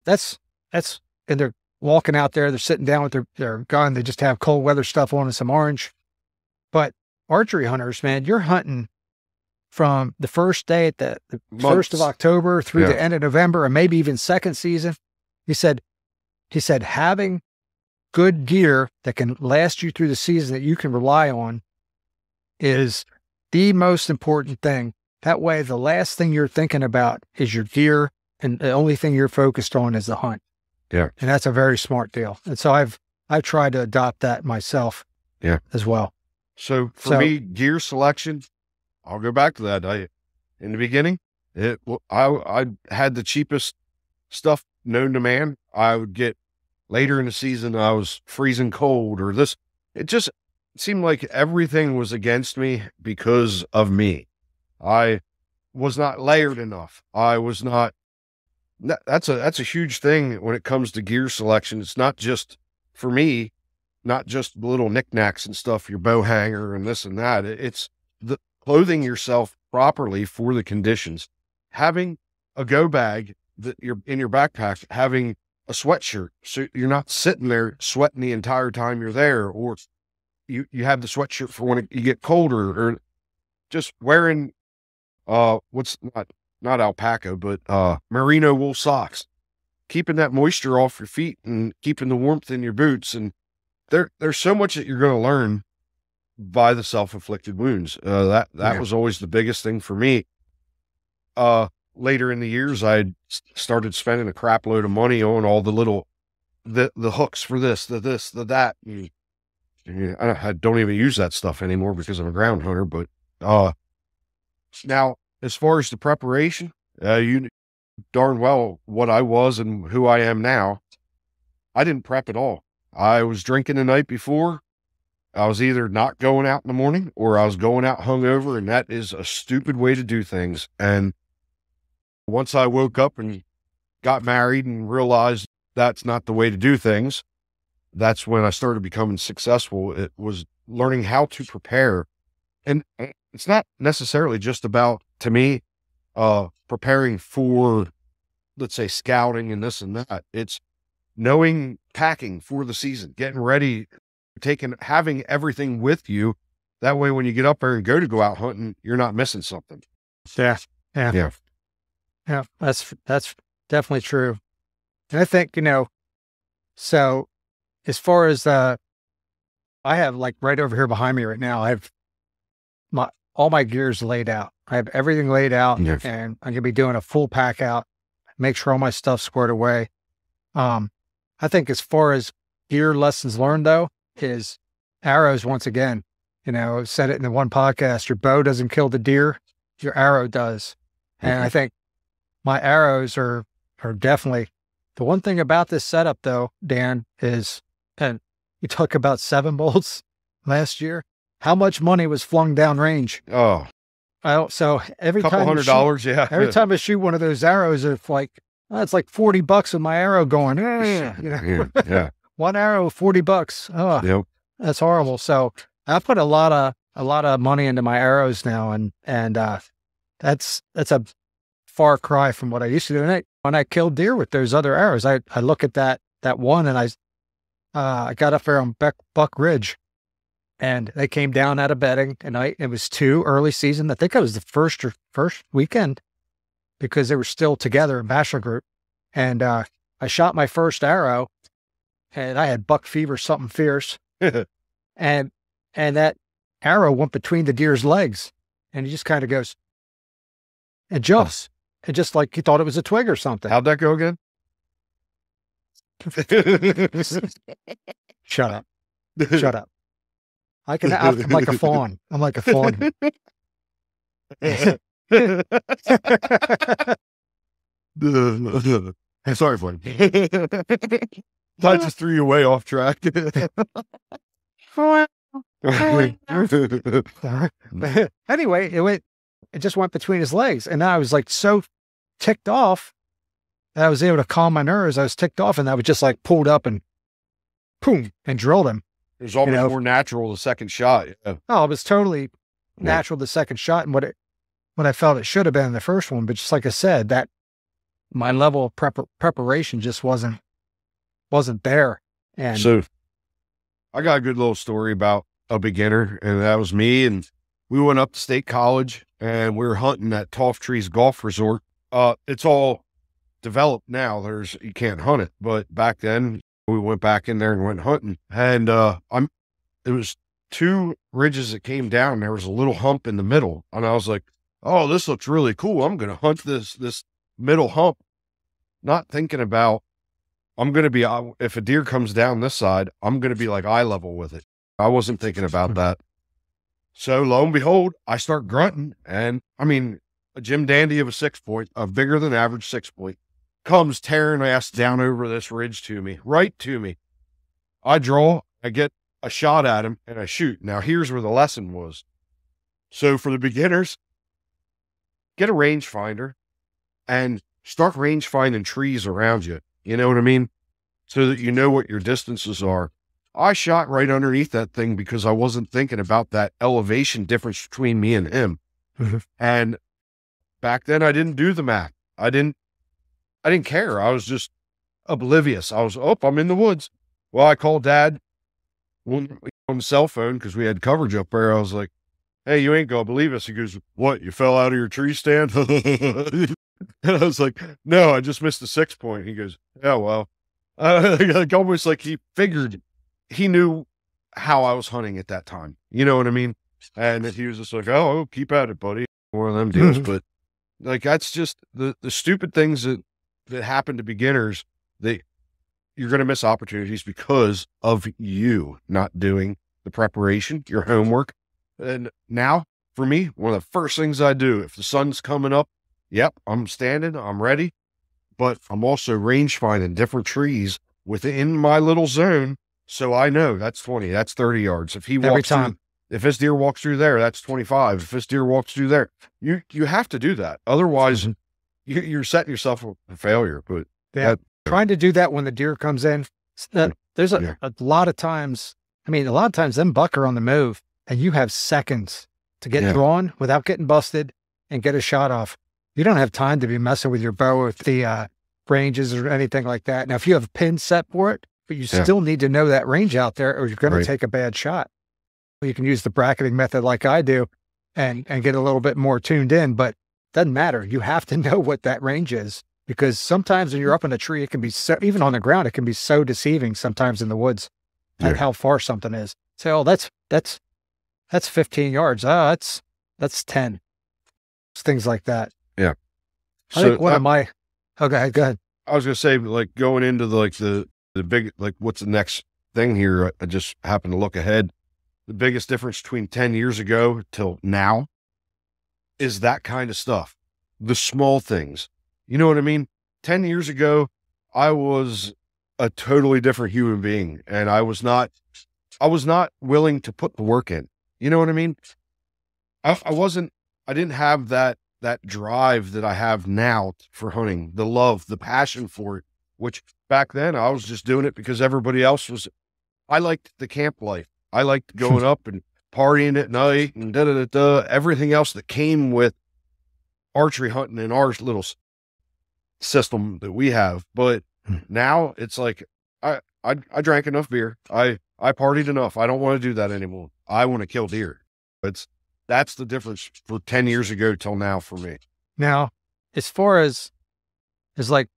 That's that's and they're walking out there, they're sitting down with their their gun, they just have cold weather stuff on and some orange. But archery hunters, man, you're hunting from the first day at the, the first of October through Yeah. the end of November, and maybe even second season. He said, he said having good gear that can last you through the season that you can rely on is the most important thing. That way, the last thing you're thinking about is your gear and the only thing you're focused on is the hunt. Yeah. And that's a very smart deal. And so I've I've tried to adopt that myself. Yeah. As well. So for So- me, gear selection, I'll go back to that. I in the beginning, it I I had the cheapest stuff known to man. I would get later in the season, I was freezing cold or this. It just seemed like everything was against me because of me. I was not layered enough. I was not. That's a that's a huge thing when it comes to gear selection. It's not just for me, not just little knickknacks and stuff, your bow hanger and this and that. It's the clothing yourself properly for the conditions, having a go bag that you're in your backpack, having a sweatshirt so you're not sitting there sweating the entire time you're there, or you you have the sweatshirt for when it, you get colder, or just wearing uh what's not not alpaca but uh merino wool socks, keeping that moisture off your feet and keeping the warmth in your boots and there there's so much that you're going to learn by the self-inflicted wounds. Uh, that that Yeah. was always the biggest thing for me. Uh, later in the years, I started spending a crap load of money on all the little the the hooks for this, the this, the that. And, and I, I don't even use that stuff anymore because I'm a ground hunter. But uh, now as far as the preparation, uh, you darn well what I was and who I am now. I didn't prep at all. I was drinking the night before. I was either not going out in the morning or I was going out hungover, and that is a stupid way to do things. And once I woke up and got married and realized that's not the way to do things, that's when I started becoming successful. It was learning how to prepare. And it's not necessarily just about, to me, uh, preparing for, let's say, scouting and this and that. It's knowing packing for the season, getting ready, taking having everything with you. That way, when you get up there and go to go out hunting, you're not missing something. Yeah. Yeah. Yeah. Yeah. That's that's definitely true. And I think, you know, so as far as uh I have like right over here behind me right now, I have my all my gears laid out. I have everything laid out Yeah. and I'm gonna be doing a full pack out, make sure all my stuff's squared away. Um I think as far as gear lessons learned though, is arrows once again. You know, I've said it in the one podcast, your bow doesn't kill the deer, your arrow does. And mm-hmm. I think my arrows are are definitely the one thing about this setup though, Dan, is and you talk about seven bolts last year. How much money was flung down range? Oh, I don't so every couple time hundred shoot- dollars. Yeah. Every time I shoot one of those arrows, it's like oh, it's like forty bucks with my arrow going. "Eh," you know, yeah. Yeah. one arrow, forty bucks. Oh, Yep. that's horrible. So I put a lot of a lot of money into my arrows now, and and uh, that's that's a far cry from what I used to do. And I, when I killed deer with those other arrows, I I look at that that one, and I uh, I got up there on Buck, Buck Ridge, and they came down out of bedding, and I it was two early season. I think it was the first or first weekend because they were still together in bachelor group, and uh, I shot my first arrow, and I had buck fever, something fierce. And and that arrow went between the deer's legs and he just kind of goes and jumps and just like he thought it was a twig or something. How'd that go again? shut up. Shut up. I can i'm like a fawn. I'm like a fawn Sorry, buddy. I just threw you way off track. anyway it went it just went between his legs and i was like so ticked off that i was able to calm my nerves i was ticked off and i was just like pulled up and boom and drilled him It was almost know, more natural the second shot. Yeah. Oh, it was totally Yeah. natural the second shot and what it what I felt it should have been in the first one. But just like I said, that my level of prep, preparation just wasn't wasn't there. And So I got a good little story about a beginner, and that was me. And we went up to state college and we were hunting at Toftrees Golf Resort. Uh, it's all developed now. There's you can't hunt it, but back then we went back in there and went hunting. And uh, I'm it was two ridges that came down. There was a little hump in the middle, and I was like, "Oh, this looks really cool. I'm gonna hunt this this middle hump." not thinking about, I'm going to be, uh, if a deer comes down this side, I'm going to be like eye level with it. I wasn't thinking about that. So lo and behold, I start grunting. And I mean, a Jim Dandy of a six point, a bigger than average six point, comes tearing ass down over this ridge to me, right to me. I draw, I get a shot at him, and I shoot. Now, here's where the lesson was. So, for the beginners, get a rangefinder and start range finding trees around you. You know what I mean? So that you know what your distances are. I shot right underneath that thing because I wasn't thinking about that elevation difference between me and him. Mhm. And back then I didn't do the math. I didn't I didn't care. I was just oblivious. I was, oh, I'm in the woods. Well, I called dad on, on the cell phone because we had coverage up there. I was like, hey, you ain't gonna believe us. He goes, what? You fell out of your tree stand? and I was like, no, I just missed the six point. He goes, oh, well. Uh, like almost like he figured he knew how I was hunting at that time. You know what I mean? And he was just like, oh, keep at it, buddy. One of them deals. but like, that's just the, the stupid things that, that happen to beginners that you're going to miss opportunities because of you not doing the preparation, your homework. And now for me, one of the first things I do, if the sun's coming up, yep, I'm standing, I'm ready, but I'm also range finding different trees within my little zone. So I know that's 20, that's 30 yards. If he Every walks through- if this deer walks through there, that's 25. If this deer walks through there, you, you have to do that. Otherwise Mhm. you, you're setting yourself up for failure. But Yeah. that- Trying to do that when the deer comes in. uh, there's a, Yeah. a lot of times. I mean, a lot of times them buck are on the move and you have seconds to get Yeah. drawn without getting busted and get a shot off. You don't have time to be messing with your bow with the uh, ranges or anything like that. Now, if you have a pin set for it, but you Yeah. still need to know that range out there or you're going Right. to take a bad shot. You can use the bracketing method like I do and, and get a little bit more tuned in, but doesn't matter. You have to know what that range is because sometimes when you're up in a tree, it can be so, even on the ground, it can be so deceiving sometimes in the woods at Yeah. how far something is. Say, oh, that's, that's, that's 15 yards. Oh, that's, that's 10. It's things like that. Yeah. I think one I, of my, oh, go ahead, go ahead. I was gonna say, like going into the, like the the big like what's the next thing here? I, I just happened to look ahead. The biggest difference between ten years ago till now is that kind of stuff. The small things. You know what I mean? Ten years ago, I was a totally different human being, and I was not. I was not willing to put the work in. You know what I mean? I, I wasn't. I didn't have that that drive that I have now for hunting, the love, the passion for it, which back then I was just doing it because everybody else was. I liked the camp life. I liked going up and partying at night and da da da da. Everything else that came with archery hunting in our little system that we have. But Hmm. now it's like I, I drank enough beer. I I partied enough. I don't want to do that anymore. I want to kill deer. It's that's the difference for ten years ago till now for me. Now, as far as, as like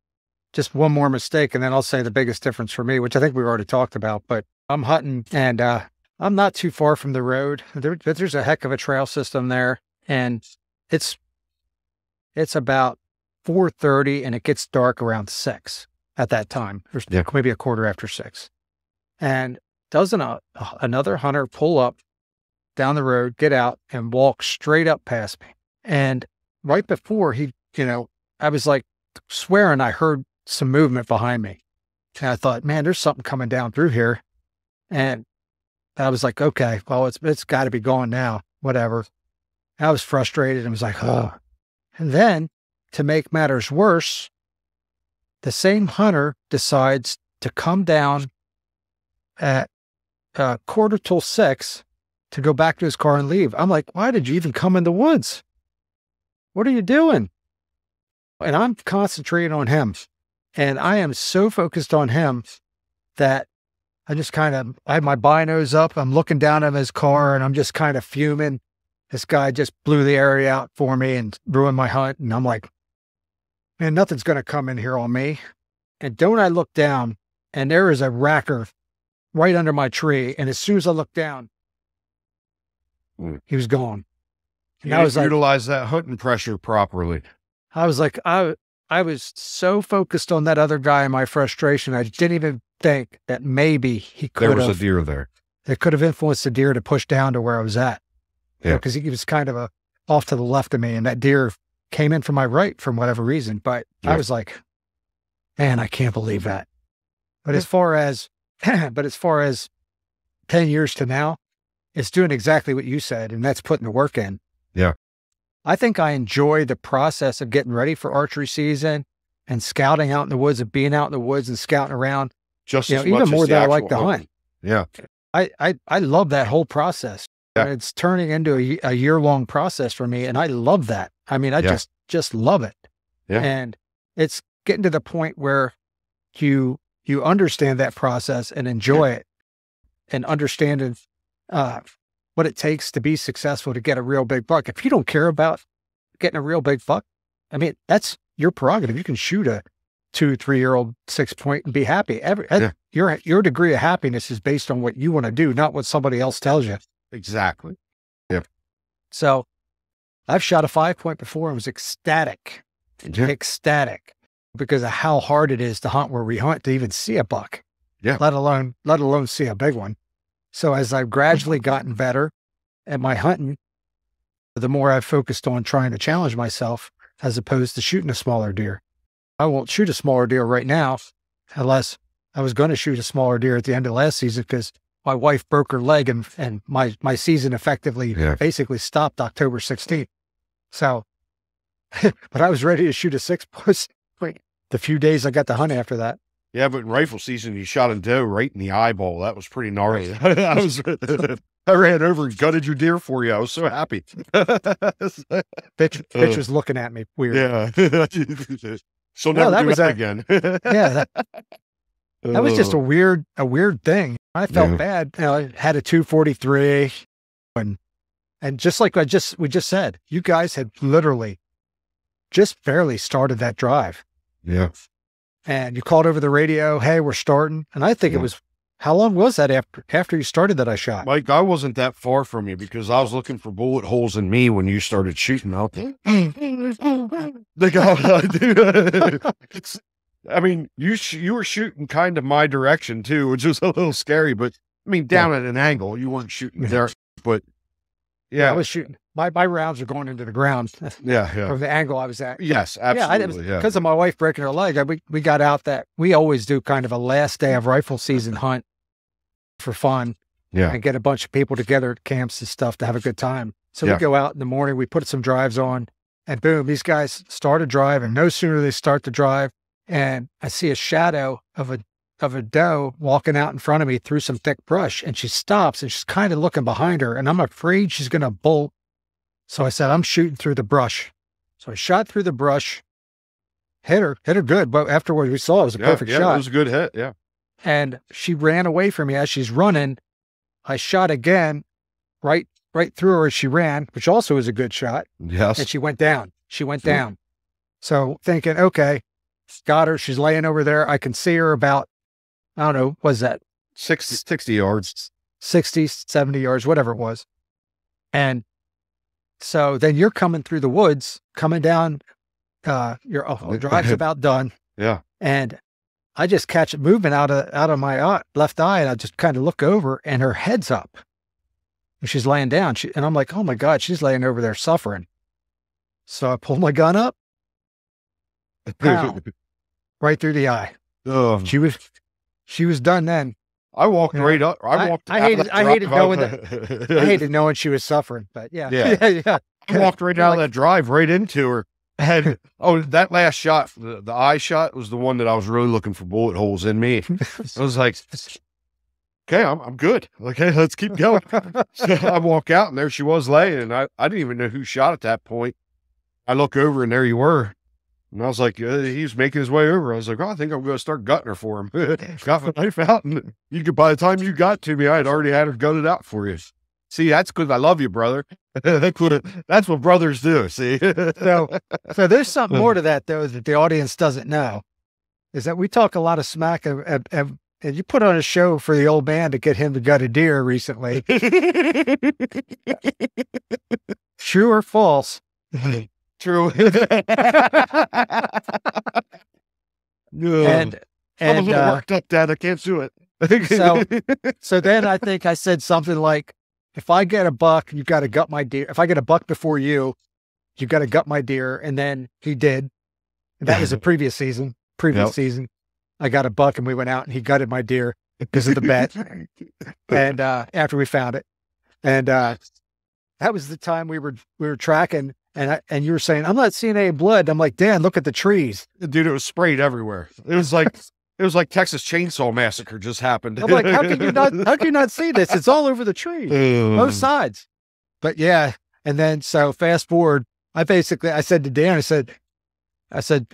just one more mistake, and then I'll say the biggest difference for me, which I think we've already talked about, but I'm hunting and uh, I'm not too far from the road. There, there's a heck of a trail system there, and it's it's about 4:30, and it gets dark around six at that time, or Yeah. maybe a quarter after six. And doesn't a, another hunter pull up down the road, get out, and walk straight up past me? And right before he, you know, I was like swearing I heard some movement behind me. And I thought, man, there's something coming down through here. And I was like, okay, well, it's it's got to be gone now. Whatever. I was frustrated and was like, oh. And then to make matters worse, the same hunter decides to come down at uh, quarter till six to go back to his car and leave. I'm like, why did you even come in the woods? What are you doing? And I'm concentrating on him. And I am so focused on him that I just kind of, I have my binos up. I'm looking down at his car and I'm just kind of fuming. This guy just blew the area out for me and ruined my hunt. And I'm like, man, nothing's going to come in here on me. And don't I look down and there is a racker right under my tree. And as soon as I look down, Mm. he was gone. And You I was like, utilize that hunting pressure properly. I was like, I, I was so focused on that other guy and my frustration, I didn't even think that maybe he could There was have a deer there. it could have influenced the deer to push down to where I was at. Yeah. Because he was kind of a off to the left of me, and that deer came in from my right from whatever reason. But I was like, man, I can't believe that. But as far as but as far as 10 years to now, it's doing exactly what you said, and that's putting the work in. Yeah. I think I enjoy the process of getting ready for archery season and scouting out in the woods and being out in the woods and scouting around, Just you know, as even more as the than I like to hunt. Yeah. I, I, I love that whole process. Yeah. It's turning into a, a year long process for me. And I love that. I mean, I Yeah. just, just love it. Yeah. And it's getting to the point where you, you understand that process and enjoy it and understanding, uh, what it takes to be successful to get a real big buck. If you don't care about getting a real big buck, I mean, that's your prerogative. You can shoot a two, three year old six point and be happy. Every, Yeah. your, your degree of happiness is based on what you want to do, not what somebody else tells you. Exactly. Yep. So I've shot a five point before and was ecstatic, Yeah. ecstatic because of how hard it is to hunt where we hunt to even see a buck. Yeah. Let alone, let alone see a big one. So as I've gradually mm-hmm. gotten better at my hunting, the more I've focused on trying to challenge myself as opposed to shooting a smaller deer. I won't shoot a smaller deer right now unless I was going to shoot a smaller deer at the end of last season because my wife broke her leg and, and my, my season effectively Yeah. basically stopped October 16th. So, but I was ready to shoot a six plus the few days I got to hunt after that. Yeah, but in rifle season, you shot a doe right in the eyeball. That was pretty gnarly. I was, I ran over and gutted your deer for you. I was so happy. Bitch, bitch Uh, was looking at me weird. yeah. She'll Well, never that do was that a- again. Yeah, that, that was just a weird, a weird thing. I felt Yeah. bad. You know, I had a 243 and, and just like I just, we just said, you guys had literally just barely started that drive yeah. and you called over the radio. Hey, we're starting. And I think it was, how long was that after, after you started that I shot? Mike, I wasn't that far from you because I was looking for bullet holes in me when you started shooting out there. the guy, it's, I mean, you sh- you were shooting kind of my direction too, which was a little scary. But I mean, down at an angle, you weren't shooting there. But I yeah, I was shooting. My, my rounds are going into the ground yeah, yeah. from the angle I was at. Yes, absolutely. Yeah, because of my wife breaking her leg. I, we we got out that we always do kind of a last day of rifle season hunt for fun yeah, and get a bunch of people together at camps and stuff to have a good time. So Yeah. we go out in the morning, we put some drives on, and boom, these guys start a drive, and no sooner they start the drive, and I see a shadow of a of a doe walking out in front of me through some thick brush, and she stops and she's kind of looking behind her, and I'm afraid she's gonna bolt. So I said, I'm shooting through the brush. So I shot through the brush, hit her, hit her good, but afterwards we saw it was a yeah, perfect yeah, shot It was a good hit. Yeah, and she ran away from me as she's running. I shot again, right right through her as she ran, which also was a good shot, yes, and she went down. She went Sure. down. So thinking, okay, got her. She's laying over there. I can see her about, I don't know, was that 60, 60 yards. 60, 70 yards, whatever it was. And so then you're coming through the woods, coming down, uh, your oh, drive's about done. Yeah, and I just catch it moving out of out of my eye, left eye, and I just kind of look over, and her head's up. And she's laying down, she, and I'm like, "Oh my god, she's laying over there suffering." So I pull my gun up, Pow. right through the eye. Ugh. She was, she was done then. I walked Yeah. right up. I I- walked. I hated- I hated knowing I hated knowing she was suffering, but yeah, Yeah. yeah, yeah. I walked right out of Like- that drive right into her. And oh, that last shot, the, the eye shot was the one that I was really looking for bullet holes in me. I was like, okay, I'm, I'm good. Okay, let's keep going. So I walk out and there she was laying. And I, I didn't even know who shot at that point. I look over and there you were. And I was like, uh, he was making his way over. I was like, oh, I think I'm going to start gutting her for him. got my knife out. And you could, by the time you got to me, I had already had her gutted out for you. See, that's because I love you, brother. that's, what, that's what brothers do. See? So, so there's something more to that though that the audience doesn't know, is that we talk a lot of smack and, and, and and you put on a show for the old man to get him to gut a deer recently. True or false? True. and I'm a and little uh, worked up, Dad. I can't do it. So- so then I think I said something like, "If I get a buck, you've got to gut my deer. If I get a buck before you, you've got to gut my deer." And then he did. And that was the previous season. Previous Yep. season, I got a buck and we went out and he gutted my deer because of the bet. and uh, after we found it, and uh, that was the time we were we were tracking. And I, and you were saying, "I'm not seeing any blood." I'm like, "Dan, look at the trees." Dude, it was sprayed everywhere. It was like it was like Texas Chainsaw Massacre just happened. I'm like, "How can you not? How can you not see this? It's all over the trees." both sides. But yeah, and then so fast forward, I basically I said to Dan, I said, I said,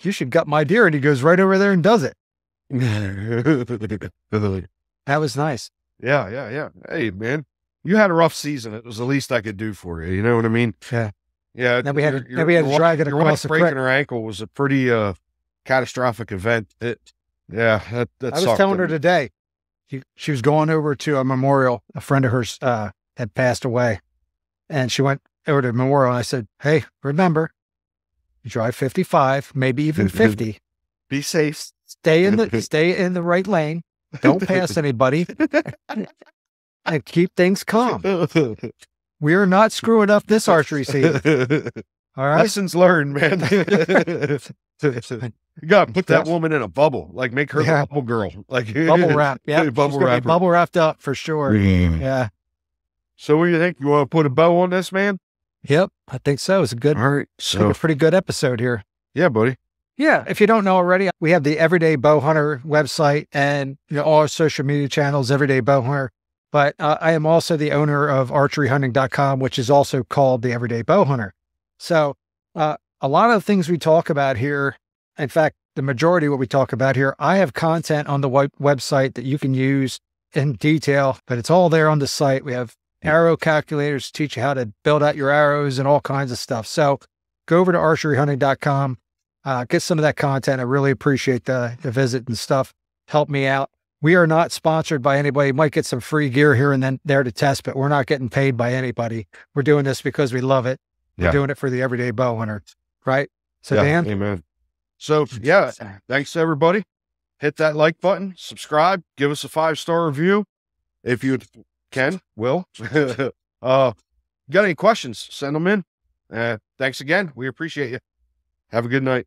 you should gut my deer, and he goes right over there and does it. That was nice. Yeah, yeah, yeah. Hey, man, you had a rough season. It was the least I could do for you. You know what I mean? Yeah. Yeah. Then we had to- then we had to drag it across the breaking creek. her ankle was a pretty uh catastrophic event. It, yeah, that that I was telling her today, she, she was going over to a memorial. A friend of hers uh, had passed away, and she went over to memorial. And I said, "Hey, remember, you drive 55, maybe even 50. Be safe. Stay in the stay in the right lane. Don't pass anybody, and keep things calm." We are not screwing up this archery season. All right. Lessons learned, man. you got to put that woman in a bubble, like make her Yeah. a bubble girl, like Bubble wrap. Yeah. bubble wrap. Bubble wrapped up for sure. Yeah. So, what do you think? You want to put a bow on this, man? Yep. I think so. It's a good, All right. So, a pretty good episode here. yeah, buddy. Yeah. If you don't know already, we have the Everyday Bow Hunter website and you know, all our social media channels, Everyday Bow Hunter. But uh, I am also the owner of archeryhunting.com, which is also called the Everyday Bow Hunter. So uh, a lot of the things we talk about here, in fact, the majority of what we talk about here, I have content on the web- website that you can use in detail, but it's all there on the site. We have arrow calculators to teach you how to build out your arrows and all kinds of stuff. So go over to archeryhunting.com, uh, get some of that content. I really appreciate the, the visit and stuff. Help me out. We are not sponsored by anybody. Might get some free gear here and then there to test, but we're not getting paid by anybody. We're doing this because we love it. We're Yeah. doing it for the everyday bow hunter, right? So yeah, Dan, Amen. So, yeah, thanks everybody. Hit that like button, subscribe, give us a five star review if you can, will. uh, got any questions? Send them in. Uh, thanks again. We appreciate you. Have a good night.